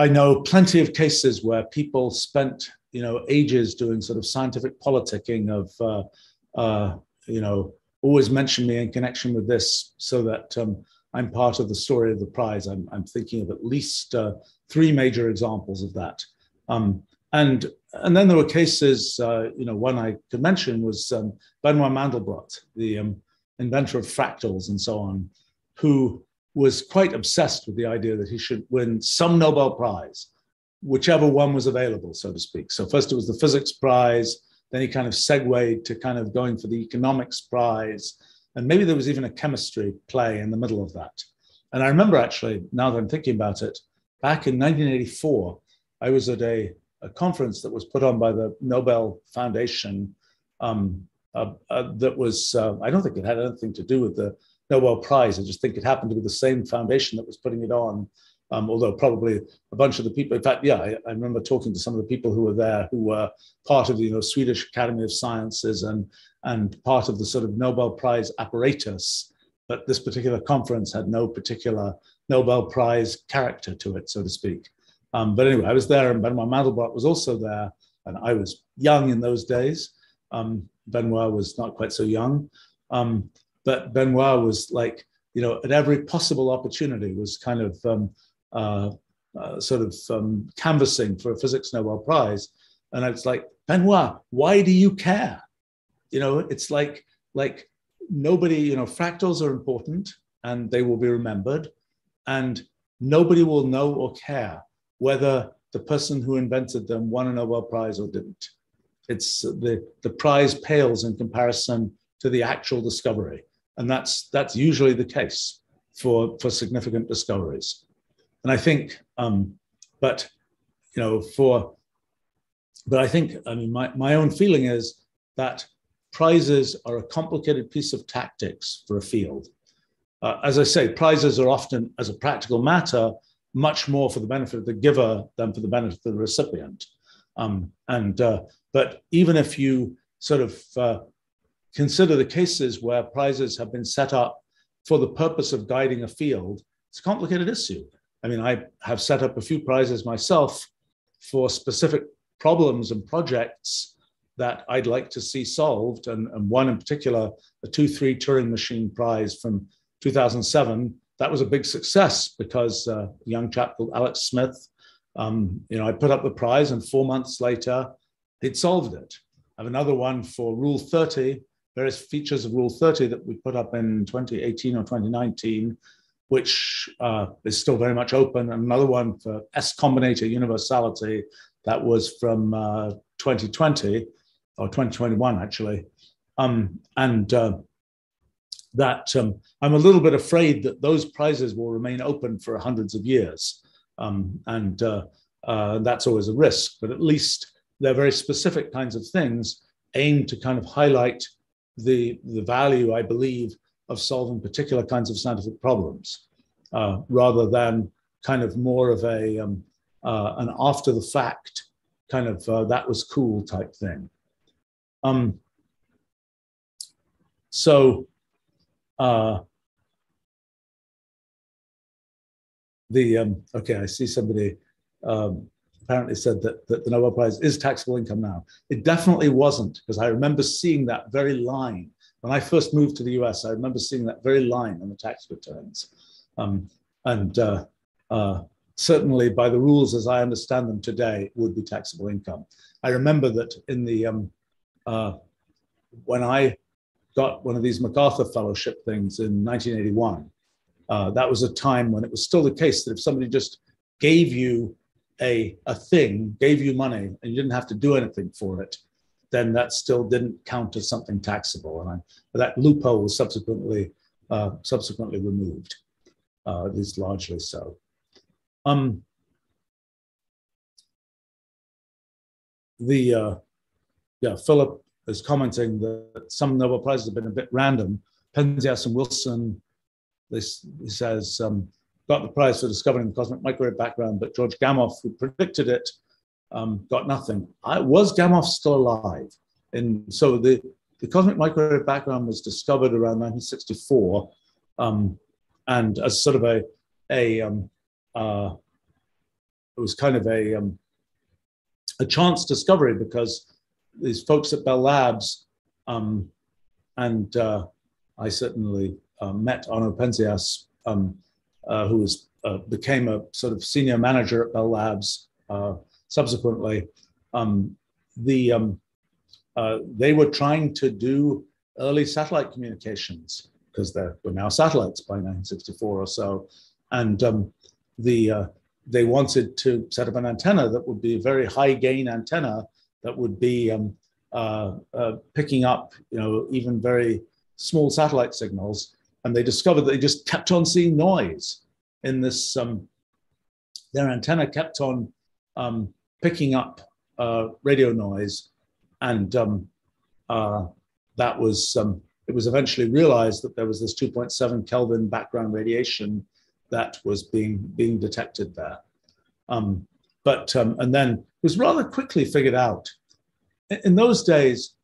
i know plenty of cases where people spent you know ages doing sort of scientific politicking of uh, uh, you know always mention me in connection with this so that um, i'm part of the story of the prize. I'm, I'm thinking of at least uh, three major examples of that. Um, and and then there were cases, uh, you know, one I could mention was um, Benoit Mandelbrot, the um, inventor of fractals and so on, who was quite obsessed with the idea that he should win some Nobel Prize, whichever one was available, so to speak. So first it was the physics prize, then he kind of segued to kind of going for the economics prize, and maybe there was even a chemistry play in the middle of that. And I remember actually, now that I'm thinking about it, back in 1984, I was at a a conference that was put on by the Nobel Foundation um, uh, uh, that was, uh, I don't think it had anything to do with the Nobel Prize. I just think it happened to be the same foundation that was putting it on. Um, although probably a bunch of the people, in fact, yeah, I, I, remember talking to some of the people who were there who were part of the you know, Swedish Academy of Sciences and, and part of the sort of Nobel Prize apparatus. But this particular conference had no particular Nobel Prize character to it, so to speak. Um, but anyway, I was there, and Benoit Mandelbrot was also there, and I was young in those days. Um, Benoit was not quite so young, um, but Benoit was like, you know, at every possible opportunity was kind of um, uh, uh, sort of um, canvassing for a physics Nobel Prize, and it's like Benoit, why do you care? You know, it's like like nobody. You know, fractals are important and they will be remembered, and nobody will know or care whether the person who invented them won a Nobel Prize or didn't. It's the the prize pales in comparison to the actual discovery, and that's that's usually the case for for significant discoveries. And I think, um, but you know, for but I think, I mean, my, my own feeling is that prizes are a complicated piece of tactics for a field. Uh, as I say, prizes are often, as a practical matter, much more for the benefit of the giver than for the benefit of the recipient. Um, and uh, but even if you sort of uh, consider the cases where prizes have been set up for the purpose of guiding a field, it's a complicated issue. I mean, I have set up a few prizes myself for specific problems and projects that I'd like to see solved. And, and one in particular, the 2 3 Turing Machine Prize from 2007, that was a big success because uh, a young chap called Alex Smith, um, you know, I put up the prize and four months later, he'd solved it. I have another one for Rule 30, various features of Rule 30 that we put up in 2018 or 2019, which uh, is still very much open. And Another one for S combinator universality, that was from uh, 2020 or 2021, actually. Um, and uh, that um, I'm a little bit afraid that those prizes will remain open for hundreds of years. Um, and uh, uh, that's always a risk, but at least they're very specific kinds of things aimed to kind of highlight the, the value, I believe, of solving particular kinds of scientific problems uh, rather than kind of more of a, um, uh, an after the fact kind of uh, that was cool type thing. Um, so uh, the um, okay, I see somebody um, apparently said that, that the Nobel Prize is taxable income now. It definitely wasn't because I remember seeing that very line when I first moved to the US. I remember seeing that very line on the tax returns, um, and uh, uh, certainly by the rules as I understand them today, would be taxable income. I remember that in the, um, uh, when I got one of these MacArthur Fellowship things in 1981, uh, that was a time when it was still the case that if somebody just gave you a, a thing, gave you money, and you didn't have to do anything for it, then that still didn't count as something taxable. And I, that loophole was subsequently, uh, subsequently removed, uh, at least largely so. Um, the uh, yeah, Philip is commenting that some Nobel Prizes have been a bit random. Penzias and Wilson, this he says, um, got the prize for discovering the cosmic microwave background, but George Gamow, who predicted it, um, got nothing. I, was Gamow still alive? And so the, the cosmic microwave background was discovered around 1964, um, and as sort of a a um, uh, it was kind of a um, a chance discovery because these folks at Bell Labs um, and uh, I certainly uh, met Arno Penzias, um, who was uh, became a sort of senior manager at Bell Labs uh, subsequently. Um, the um, uh, they were trying to do early satellite communications because there were now satellites by 1964 or so, and um, the uh, they wanted to set up an antenna that would be a very high gain antenna that would be um, uh, uh, picking up, you know, even very small satellite signals. And they discovered that they just kept on seeing noise in this. Um, their antenna kept on um, picking up uh, radio noise, and um, uh, that was um, it was eventually realized that there was this 2.7 Kelvin background radiation that was being being detected there. Um, but um, and then it was rather quickly figured out. In those days,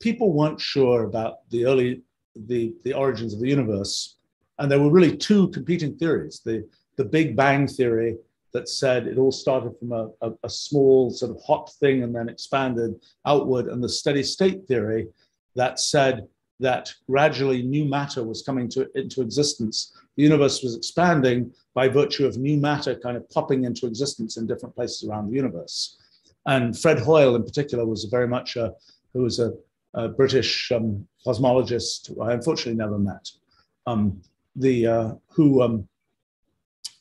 people weren't sure about the early the the origins of the universe, and there were really two competing theories: the the Big Bang theory that said it all started from a, a, a small sort of hot thing and then expanded outward, and the steady state theory that said that gradually new matter was coming to, into existence. The universe was expanding by virtue of new matter kind of popping into existence in different places around the universe. And Fred Hoyle, in particular, was very much a who was a, a British um, cosmologist who I unfortunately never met, um, the uh, who um,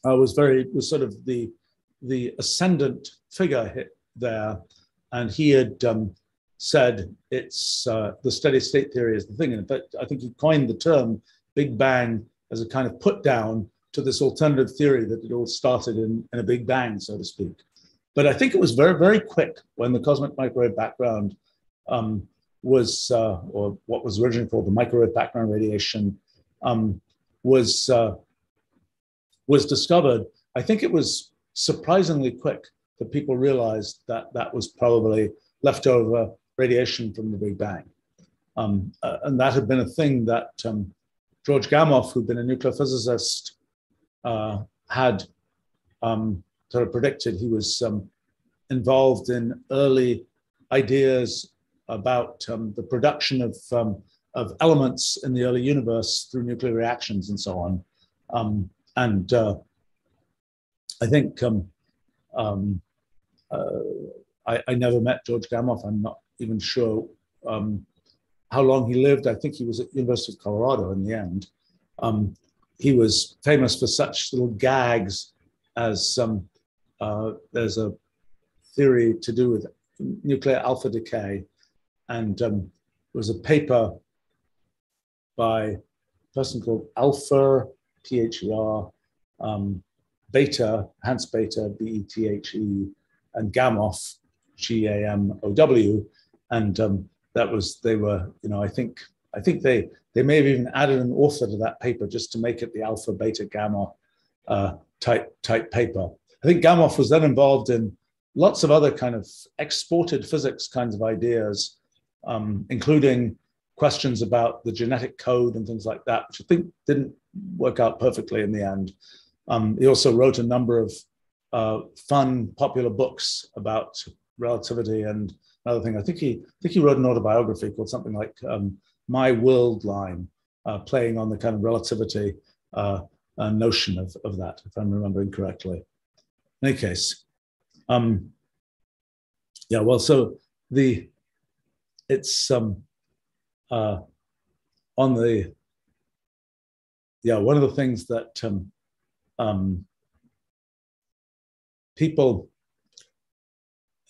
uh, was very was sort of the the ascendant figure there, and he had um, said it's uh, the steady state theory is the thing. And in fact, I think he coined the term Big Bang as a kind of put down to this alternative theory that it all started in, in a Big Bang, so to speak. But I think it was very, very quick when the cosmic microwave background um, was, uh, or what was originally called the microwave background radiation, um, was uh, was discovered. I think it was surprisingly quick that people realized that that was probably leftover radiation from the Big Bang, um, uh, and that had been a thing that um, George Gamow, who'd been a nuclear physicist, uh, had um, sort of predicted. He was um, involved in early ideas about um, the production of, um, of elements in the early universe through nuclear reactions and so on. Um, and uh, I think um, um, uh, I, I, never met George Gamow. I'm not even sure um, how long he lived. I think he was at University of Colorado in the end. he was famous for such little gags as uh, there's a theory to do with nuclear alpha decay and um, there was a paper by a person called Alpher P-H-E-R, um, Bethe, Hans Bethe, B-E-T-H-E, and Gamow, G-A-M-O-W, and um, that was they were, you know, I think I think they they may have even added an author to that paper just to make it the Alpha Beta Gamma uh, type type paper. I think Gamow was then involved in lots of other kind of exported physics kinds of ideas um, including questions about the genetic code and things like that, which I think didn't work out perfectly in the end. Um, he also wrote a number of uh, fun, popular books about relativity and another thing. I think he, I think he wrote an autobiography called something like um, "My World Line," uh, playing on the kind of relativity uh, uh notion of, of that, if I'm remembering correctly. In any case, um, yeah. Well, so the it's um, uh, on the yeah one of the things that um, um, people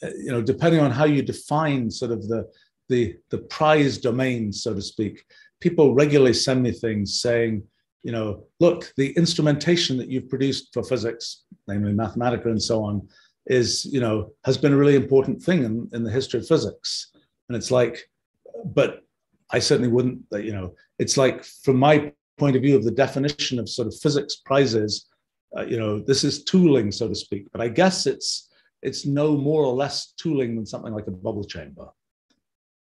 uh, you know depending on how you define sort of the the the prize domain so to speak people regularly send me things saying you know look the instrumentation that you've produced for physics namely mathematica and so on is you know has been a really important thing in, in the history of physics and it's like, but I certainly wouldn't, you know, it's like from my point of view of the definition of sort of physics prizes, uh, you know, this is tooling, so to speak. But I guess it's it's no more or less tooling than something like a bubble chamber.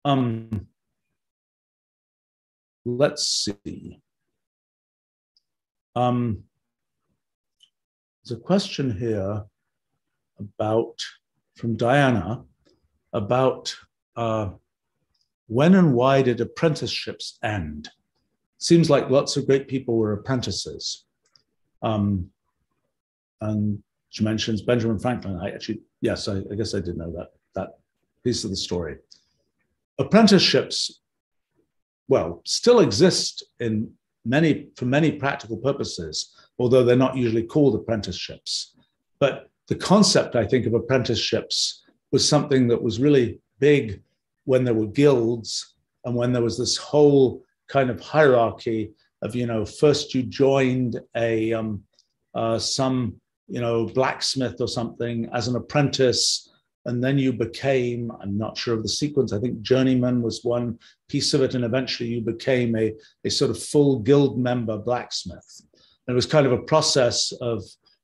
Um, let's see. Um, there's a question here about from Diana about uh, when and why did apprenticeships end? Seems like lots of great people were apprentices. Um, and she mentions Benjamin Franklin. I actually, yes, I, I guess I did know that, that piece of the story. Apprenticeships, well, still exist in many, for many practical purposes, although they're not usually called apprenticeships. But the concept, I think, of apprenticeships was something that was really big when there were guilds and when there was this whole kind of hierarchy of you know first you joined a um, uh, some you know blacksmith or something as an apprentice and then you became i'm not sure of the sequence i think journeyman was one piece of it and eventually you became a, a sort of full guild member blacksmith. And it was kind of a process of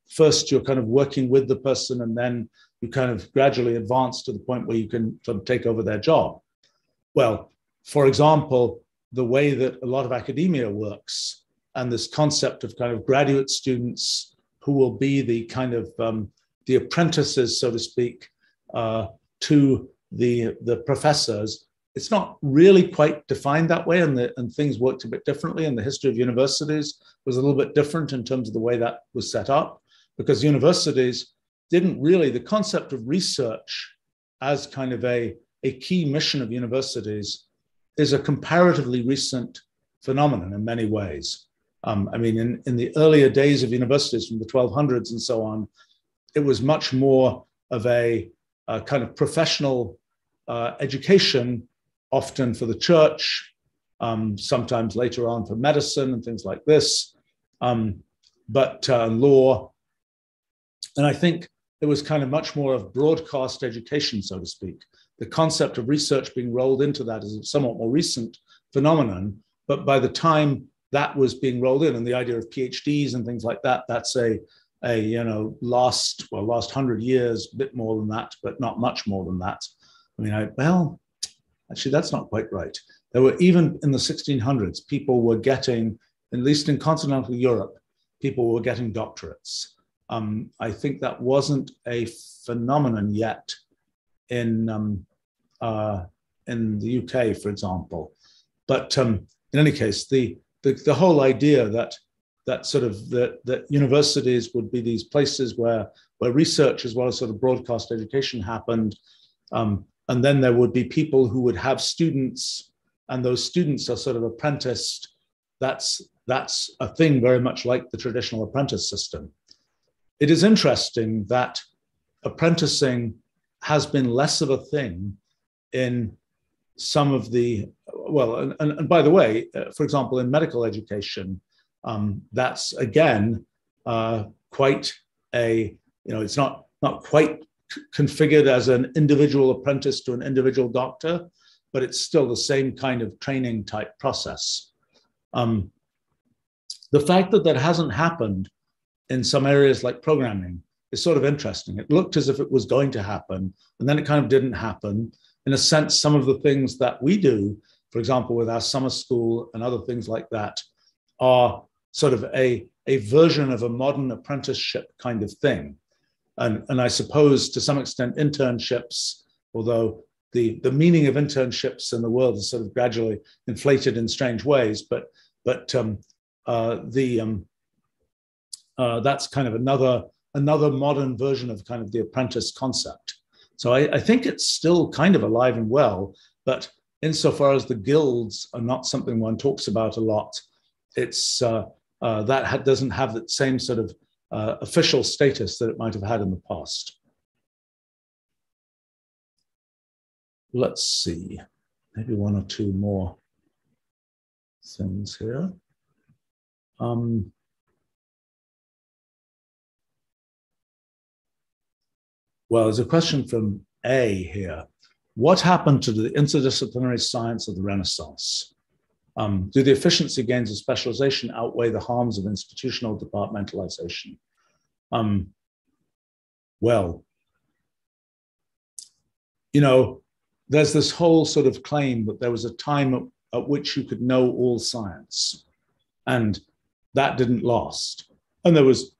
first you're kind of working with the person and then you kind of gradually advance to the point where you can sort of take over their job. Well, for example, the way that a lot of academia works and this concept of kind of graduate students who will be the kind of um, the apprentices, so to speak, uh, to the, the professors it's not really quite defined that way, and, the, and things worked a bit differently. And the history of universities was a little bit different in terms of the way that was set up, because universities didn't really, the concept of research as kind of a, a key mission of universities is a comparatively recent phenomenon in many ways. Um, I mean, in, in the earlier days of universities from the 1200s and so on, it was much more of a, a kind of professional uh, education often for the church, um, sometimes later on for medicine and things like this, um, but uh, law. And I think it was kind of much more of broadcast education, so to speak. The concept of research being rolled into that is a somewhat more recent phenomenon. But by the time that was being rolled in, and the idea of PhDs and things like that, that's a, a you know last well last hundred years, a bit more than that, but not much more than that. I mean, I, well, Actually, that's not quite right. There were even in the 1600s, people were getting, at least in continental Europe, people were getting doctorates. Um, I think that wasn't a phenomenon yet in um, uh, in the UK, for example. But um, in any case, the, the, the whole idea that that sort of that that universities would be these places where where research as well as sort of broadcast education happened um, and then there would be people who would have students, and those students are sort of apprenticed. That's, that's a thing very much like the traditional apprentice system. It is interesting that apprenticing has been less of a thing in some of the well and, and, and by the way uh, for example in medical education um, that's again uh, quite a you know it's not not quite configured as an individual apprentice to an individual doctor, but it's still the same kind of training type process. Um, the fact that that hasn't happened in some areas like programming is sort of interesting. It looked as if it was going to happen, and then it kind of didn't happen. In a sense, some of the things that we do, for example, with our summer school and other things like that, are sort of a, a version of a modern apprenticeship kind of thing and, and I suppose to some extent internships, although the, the meaning of internships in the world is sort of gradually inflated in strange ways, but but um, uh, the um, uh, that's kind of another another modern version of kind of the apprentice concept. So I, I think it's still kind of alive and well, but insofar as the guilds are not something one talks about a lot, it's uh, uh, that doesn't have that same sort of uh, official status that it might have had in the past. Let's see, maybe one or two more things here. Um, well, there's a question from A here. What happened to the interdisciplinary science of the Renaissance? Um, do the efficiency gains of specialization outweigh the harms of institutional departmentalization? Um, well, you know, there's this whole sort of claim that there was a time at, at which you could know all science, and that didn't last. And there was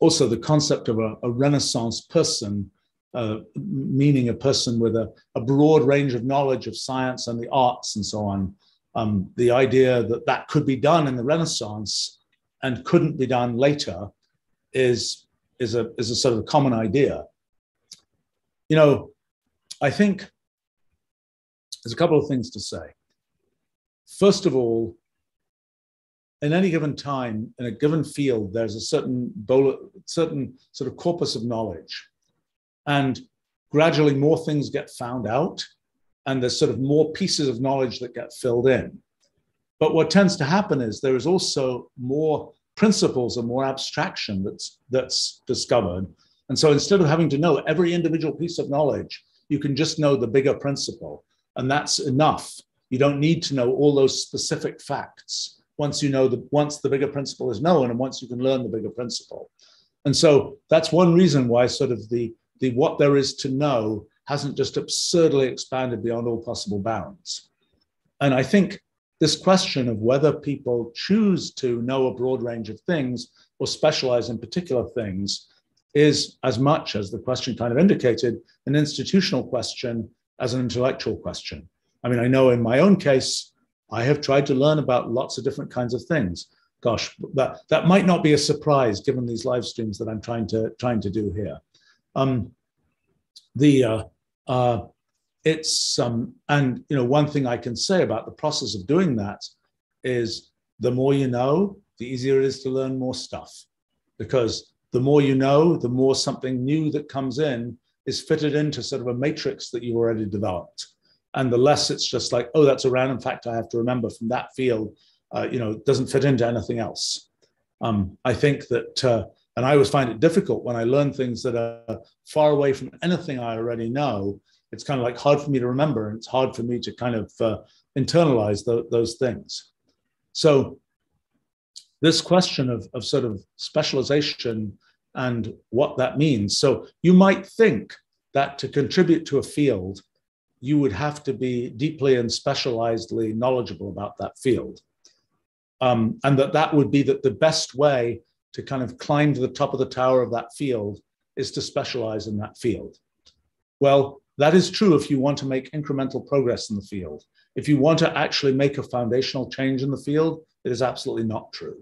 also the concept of a, a Renaissance person, uh, meaning a person with a, a broad range of knowledge of science and the arts and so on um, the idea that that could be done in the Renaissance and couldn't be done later is, is, a, is a sort of a common idea. You know, I think there's a couple of things to say. First of all, in any given time, in a given field, there's a certain, certain sort of corpus of knowledge. And gradually more things get found out and there's sort of more pieces of knowledge that get filled in. But what tends to happen is there is also more principles and more abstraction that's, that's discovered. And so instead of having to know every individual piece of knowledge, you can just know the bigger principle. And that's enough. You don't need to know all those specific facts once you know the once the bigger principle is known and once you can learn the bigger principle. And so that's one reason why sort of the the what there is to know hasn't just absurdly expanded beyond all possible bounds. And I think this question of whether people choose to know a broad range of things or specialize in particular things is as much as the question kind of indicated an institutional question as an intellectual question. I mean, I know in my own case, I have tried to learn about lots of different kinds of things. Gosh, that, that might not be a surprise given these live streams that I'm trying to trying to do here. Um, the uh, uh, it's um, and you know one thing I can say about the process of doing that is the more you know, the easier it is to learn more stuff, because the more you know, the more something new that comes in is fitted into sort of a matrix that you've already developed. And the less it's just like oh that's a random fact i have to remember from that field uh, you know doesn't fit into anything else. Um, i think that uh, and i always find it difficult when i learn things that are far away from anything i already know. It's kind of like hard for me to remember and it's hard for me to kind of uh, internalize the, those things. So this question of, of sort of specialization and what that means. So you might think that to contribute to a field you would have to be deeply and specializedly knowledgeable about that field. Um, and that that would be that the best way to kind of climb to the top of the tower of that field is to specialize in that field. Well, that is true if you want to make incremental progress in the field. If you want to actually make a foundational change in the field, it is absolutely not true.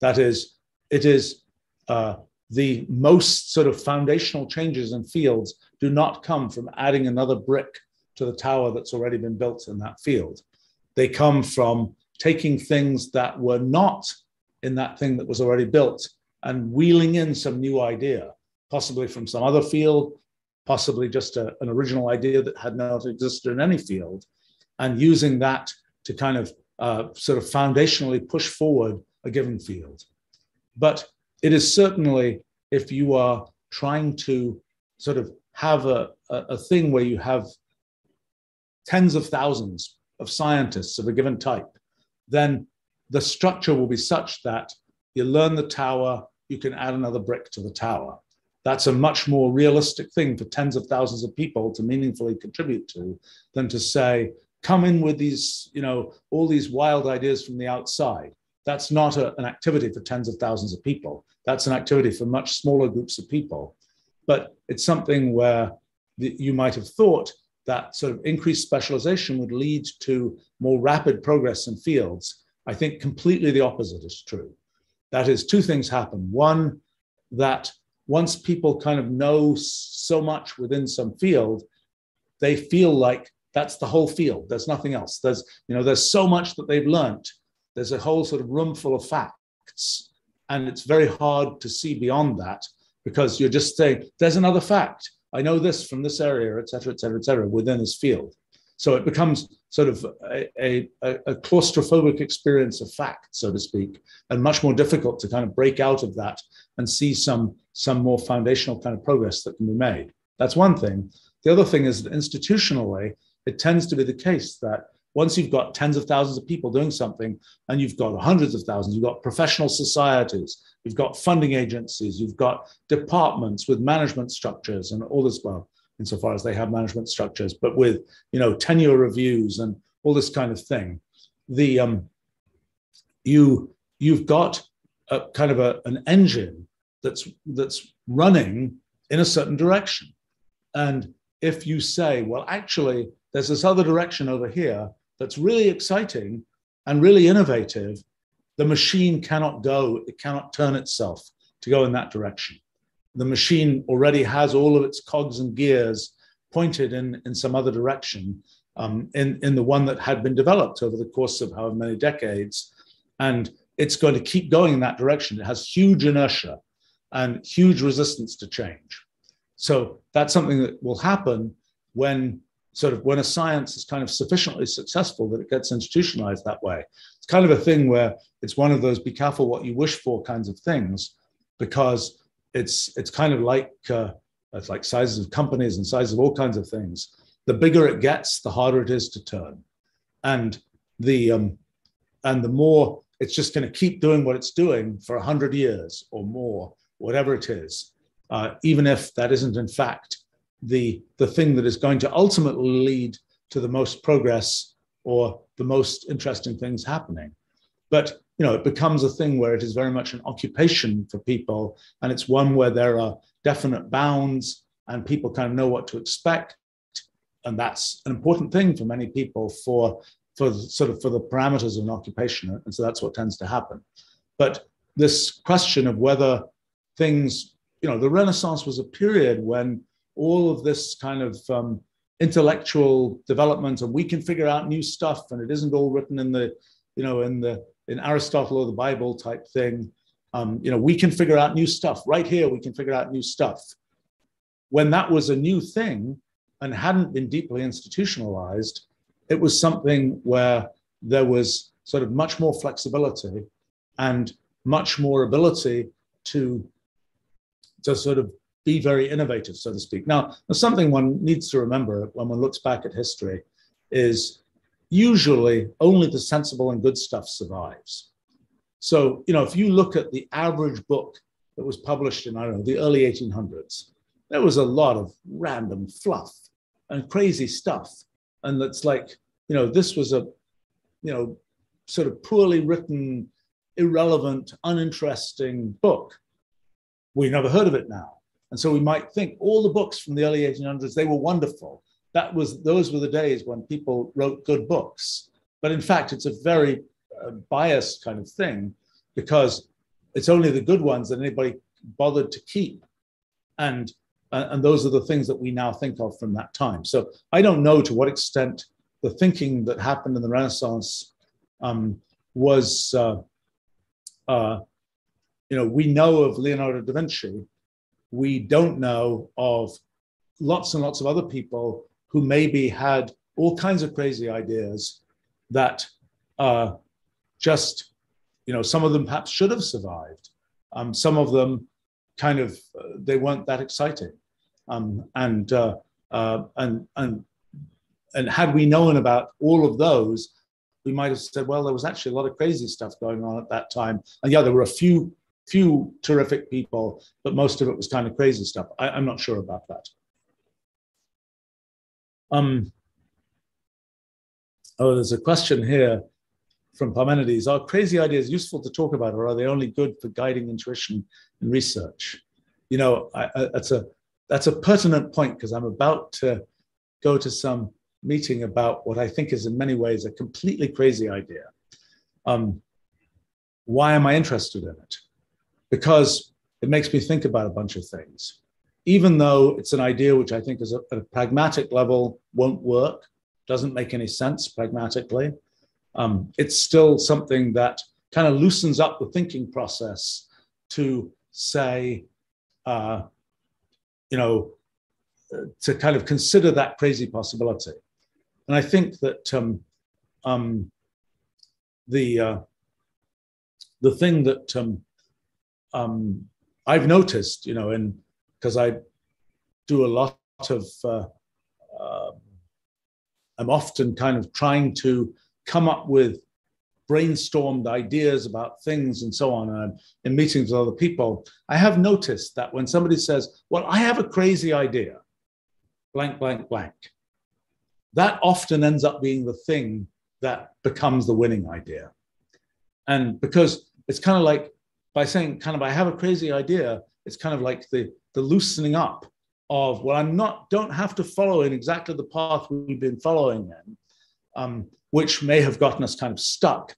That is, it is uh, the most sort of foundational changes in fields do not come from adding another brick to the tower that's already been built in that field. They come from taking things that were not in that thing that was already built and wheeling in some new idea, possibly from some other field, possibly just a, an original idea that had not existed in any field, and using that to kind of uh, sort of foundationally push forward a given field. But it is certainly, if you are trying to sort of have a, a, a thing where you have tens of thousands of scientists of a given type, then the structure will be such that you learn the tower, you can add another brick to the tower. That's a much more realistic thing for tens of thousands of people to meaningfully contribute to than to say, come in with these, you know, all these wild ideas from the outside. That's not a, an activity for tens of thousands of people. That's an activity for much smaller groups of people. But it's something where the, you might have thought that sort of increased specialization would lead to more rapid progress in fields. I think completely the opposite is true. That is, two things happen. One, that once people kind of know so much within some field, they feel like that's the whole field. There's nothing else. There's, you know, there's so much that they've learned. There's a whole sort of room full of facts. And it's very hard to see beyond that because you're just saying, there's another fact. I know this from this area, et cetera, et cetera, et cetera, within this field. So it becomes sort of a, a, a, claustrophobic experience of fact, so to speak, and much more difficult to kind of break out of that and see some, some more foundational kind of progress that can be made. That's one thing. The other thing is that institutionally, it tends to be the case that once you've got tens of thousands of people doing something and you've got hundreds of thousands, you've got professional societies, you've got funding agencies, you've got departments with management structures and all this, well, insofar as they have management structures, but with, you know, tenure reviews and all this kind of thing. The, um, you, you've got a kind of a, an engine that's, that's running in a certain direction. And if you say, well, actually, there's this other direction over here that's really exciting and really innovative, the machine cannot go, it cannot turn itself to go in that direction. The machine already has all of its cogs and gears pointed in, in some other direction, um, in, in the one that had been developed over the course of however many decades. And it's going to keep going in that direction. It has huge inertia and huge resistance to change. So that's something that will happen when sort of when a science is kind of sufficiently successful that it gets institutionalized that way. It's kind of a thing where it's one of those be careful what you wish for kinds of things, because it's it's kind of like uh, it's like sizes of companies and sizes of all kinds of things. The bigger it gets, the harder it is to turn, and the um, and the more it's just going to keep doing what it's doing for hundred years or more, whatever it is, uh, even if that isn't in fact the, the thing that is going to ultimately lead to the most progress or the most interesting things happening. But you know, it becomes a thing where it is very much an occupation for people, and it's one where there are definite bounds, and people kind of know what to expect. and that's an important thing for many people for for sort of for the parameters of an occupation, and so that's what tends to happen. But this question of whether things, you know, the Renaissance was a period when all of this kind of um, intellectual development, and we can figure out new stuff, and it isn't all written in the, you know, in the in Aristotle or the Bible type thing. Um, you know, we can figure out new stuff right here. We can figure out new stuff. When that was a new thing and hadn't been deeply institutionalized, it was something where there was sort of much more flexibility and much more ability to, to sort of be very innovative, so to speak. Now, something one needs to remember when one looks back at history is usually only the sensible and good stuff survives. So, you know, if you look at the average book that was published in, I don't know, the early 1800s, there was a lot of random fluff and crazy stuff. And it's like, you know, this was a, you know, sort of poorly written, irrelevant, uninteresting book. We never heard of it now. And so we might think all the books from the early 1800s, they were wonderful. That was, those were the days when people wrote good books. But in fact, it's a very a biased kind of thing because it's only the good ones that anybody bothered to keep. And, uh, and those are the things that we now think of from that time. So I don't know to what extent the thinking that happened in the Renaissance um, was, uh, uh, you know, we know of Leonardo da Vinci. We don't know of lots and lots of other people who maybe had all kinds of crazy ideas that uh, just, you know, some of them perhaps should have survived. Um, some of them kind of, uh, they weren't that exciting. Um, and, uh, uh, and, and, and had we known about all of those, we might have said, well, there was actually a lot of crazy stuff going on at that time. And yeah, there were a few, few terrific people, but most of it was kind of crazy stuff. I, am not sure about that. Um, oh, there's a question here from Parmenides, are crazy ideas useful to talk about, or are they only good for guiding intuition and research? You know, I, I, that's a that's a pertinent point because I'm about to go to some meeting about what I think is in many ways a completely crazy idea. Um, why am I interested in it? Because it makes me think about a bunch of things. Even though it's an idea which I think is a, at a pragmatic level won't work, doesn't make any sense pragmatically, um, it's still something that kind of loosens up the thinking process to say, uh, you know, to kind of consider that crazy possibility. And I think that um, um, the uh, the thing that um, um I've noticed, you know, and because I do a lot of, uh, uh, I'm often kind of trying to come up with brainstormed ideas about things and so on and in meetings with other people. I have noticed that when somebody says well i have a crazy idea blank blank blank that often ends up being the thing that becomes the winning idea. And because it's kind of like by saying kind of i have a crazy idea it's kind of like the the loosening up of well i'm not don't have to follow in exactly the path we've been following in um, which may have gotten us kind of stuck.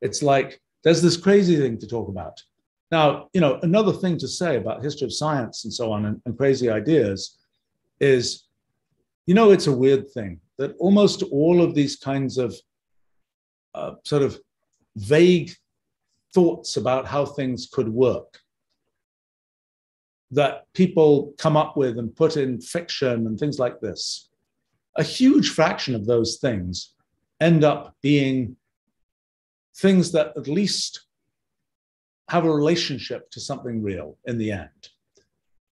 It's like there's this crazy thing to talk about. Now, you know, another thing to say about history of science and so on and, and crazy ideas is, you know, it's a weird thing that almost all of these kinds of uh, sort of vague thoughts about how things could work that people come up with and put in fiction and things like this, a huge fraction of those things end up being things that at least have a relationship to something real in the end.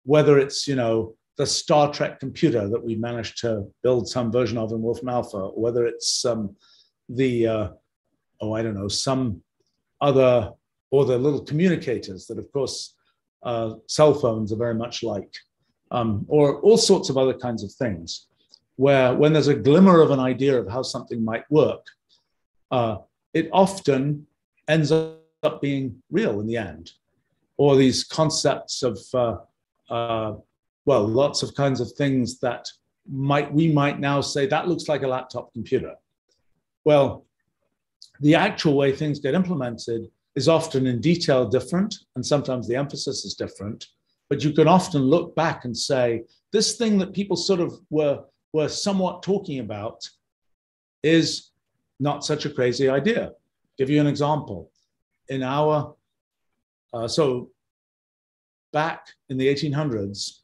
Whether it's, you know, the Star Trek computer that we managed to build some version of in Wolfram Alpha, or whether it's um, the, uh, oh, I don't know, some other, or the little communicators that, of course, uh, cell phones are very much like, um, or all sorts of other kinds of things where when there's a glimmer of an idea of how something might work, uh, it often ends up being real in the end. Or these concepts of, uh, uh, well, lots of kinds of things that might we might now say that looks like a laptop computer. Well, the actual way things get implemented is often in detail different, and sometimes the emphasis is different. But you can often look back and say, this thing that people sort of were, were somewhat talking about is not such a crazy idea. Give you an example. In our, uh, so back in the 1800s,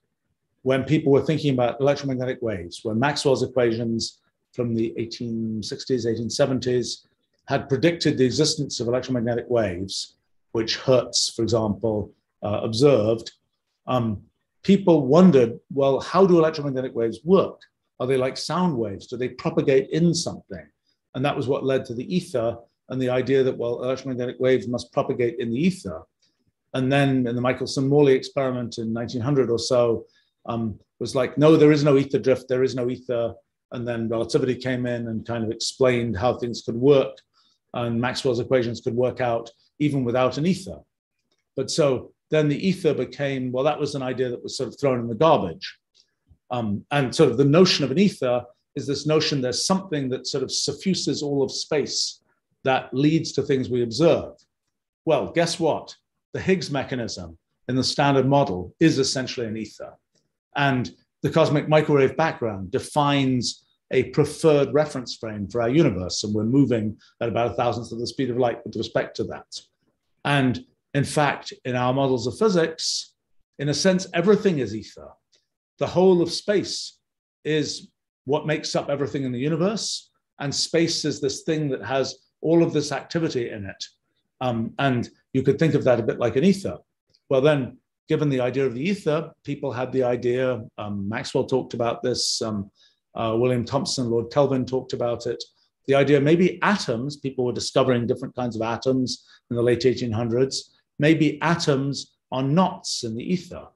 when people were thinking about electromagnetic waves, when Maxwell's equations from the 1860s, 1870s had predicted the existence of electromagnetic waves, which Hertz, for example, uh, observed, um, people wondered, well, how do electromagnetic waves work? Are they like sound waves? Do they propagate in something? And that was what led to the ether and the idea that, well, electromagnetic waves must propagate in the ether. And then in the Michelson-Morley experiment in 1900 or so, um, was like, no, there is no ether drift, there is no ether. And then relativity came in and kind of explained how things could work and Maxwell's equations could work out even without an ether. But so then the ether became, well, that was an idea that was sort of thrown in the garbage. Um, and sort of the notion of an ether is this notion there's something that sort of suffuses all of space that leads to things we observe. Well, guess what? The Higgs mechanism in the standard model is essentially an ether. And the cosmic microwave background defines a preferred reference frame for our universe, and we're moving at about a thousandth of the speed of light with respect to that. And in fact, in our models of physics, in a sense, everything is ether. The whole of space is what makes up everything in the universe, and space is this thing that has all of this activity in it. Um, and you could think of that a bit like an ether. Well, then, given the idea of the ether, people had the idea, um, Maxwell talked about this, um, uh, William Thomson, Lord Kelvin talked about it. The idea maybe atoms, people were discovering different kinds of atoms in the late 1800s, maybe atoms are knots in the ether.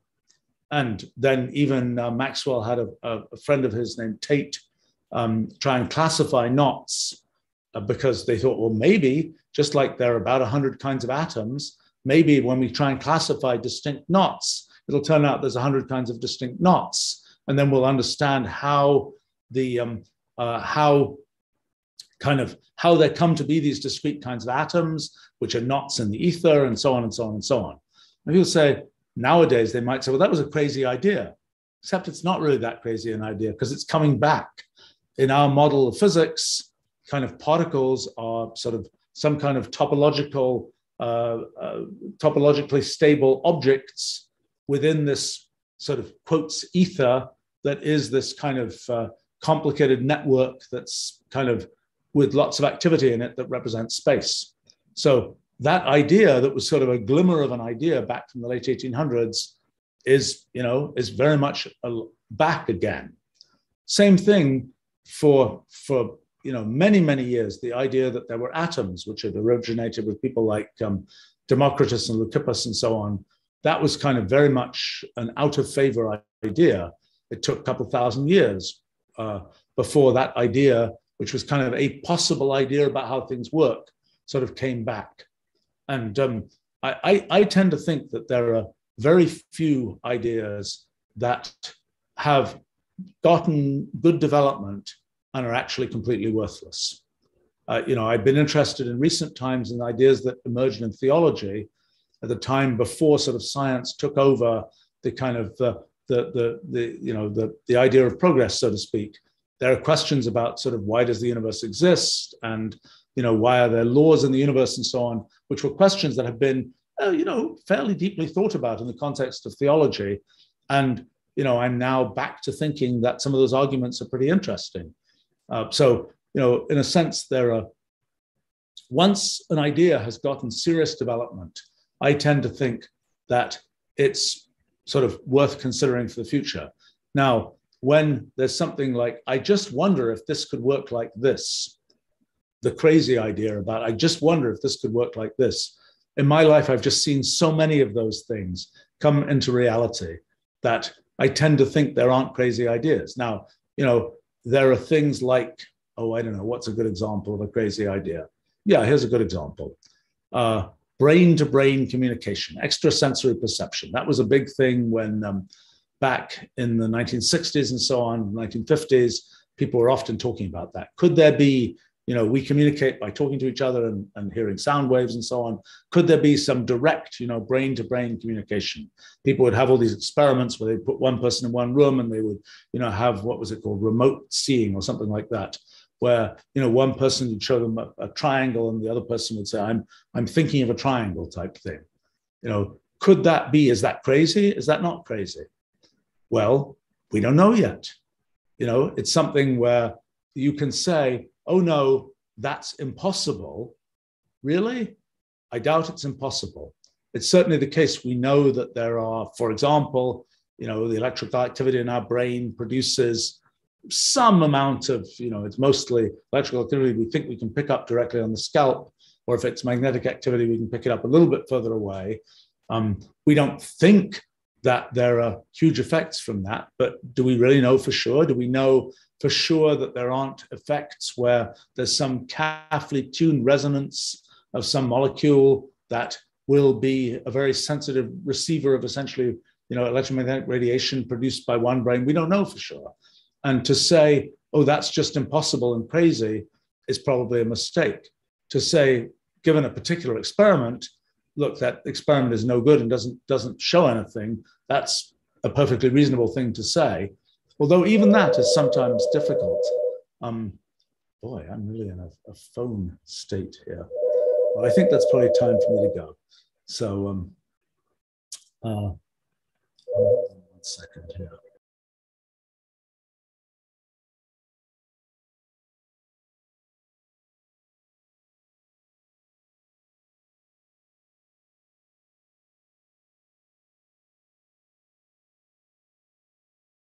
And then even uh, Maxwell had a, a, friend of his named Tait um, try and classify knots uh, because they thought, well, maybe just like there are about 100 kinds of atoms, maybe when we try and classify distinct knots, it'll turn out there's 100 kinds of distinct knots. And then we'll understand how the um, uh, how kind of how there come to be these discrete kinds of atoms, which are knots in the ether, and so on and so on and so on. And people say nowadays they might say, well, that was a crazy idea, except it's not really that crazy an idea because it's coming back. In our model of physics, kind of particles are sort of some kind of topological, uh, uh, topologically stable objects within this sort of quotes ether that is this kind of uh, complicated network that's kind of with lots of activity in it that represents space. So that idea that was sort of a glimmer of an idea back from the late 1800s is, you know, is very much back again. Same thing for, for you know, many, many years, the idea that there were atoms, which had originated with people like um, Democritus and Leucippus and so on, that was kind of very much an out of favor idea. It took a couple thousand years uh, before that idea, which was kind of a possible idea about how things work, sort of came back. And um, I, I, I tend to think that there are very few ideas that have gotten good development and are actually completely worthless. Uh, you know, I've been interested in recent times in ideas that emerged in theology at the time before sort of science took over the kind of uh, the, the, the, you know, the, the idea of progress, so to speak. There are questions about sort of why does the universe exist and, you know, why are there laws in the universe and so on, which were questions that have been, uh, you know, fairly deeply thought about in the context of theology. And, you know, I'm now back to thinking that some of those arguments are pretty interesting. Uh, so, you know, in a sense, there are, once an idea has gotten serious development, I tend to think that it's sort of worth considering for the future. Now, when there's something like, I just wonder if this could work like this, the crazy idea about, I just wonder if this could work like this. In my life, I've just seen so many of those things come into reality that I tend to think there aren't crazy ideas. Now, you know, there are things like, oh, I don't know, what's a good example of a crazy idea? Yeah, here's a good example. Uh, brain to brain communication, extrasensory perception. That was a big thing when um, back in the 1960s and so on, 1950s, people were often talking about that. Could there be, you know, we communicate by talking to each other and, and hearing sound waves and so on. Could there be some direct, you know, brain to brain communication? People would have all these experiments where they put one person in one room and they would, you know, have what was it called, remote seeing or something like that where you know one person would show them a, a, triangle and the other person would say i'm i'm thinking of a triangle type thing. You know could that be is that crazy? Is that not crazy? Well we don't know yet. You know it's something where you can say oh no that's impossible. Really? I doubt it's impossible. It's certainly the case we know that there are for example you know the electrical activity in our brain produces some amount of, you know, it's mostly electrical activity we think we can pick up directly on the scalp, or if it's magnetic activity, we can pick it up a little bit further away. Um, we don't think that there are huge effects from that, but do we really know for sure? Do we know for sure that there aren't effects where there's some carefully tuned resonance of some molecule that will be a very sensitive receiver of essentially you know electromagnetic radiation produced by one brain we don't know for sure and to say, oh, that's just impossible and crazy is probably a mistake. To say, given a particular experiment, look, that experiment is no good and doesn't, doesn't show anything, that's a perfectly reasonable thing to say. Although even that is sometimes difficult. Um, boy, I'm really in a, a phone state here. Well, I think that's probably time for me to go. So, um, uh, one second here.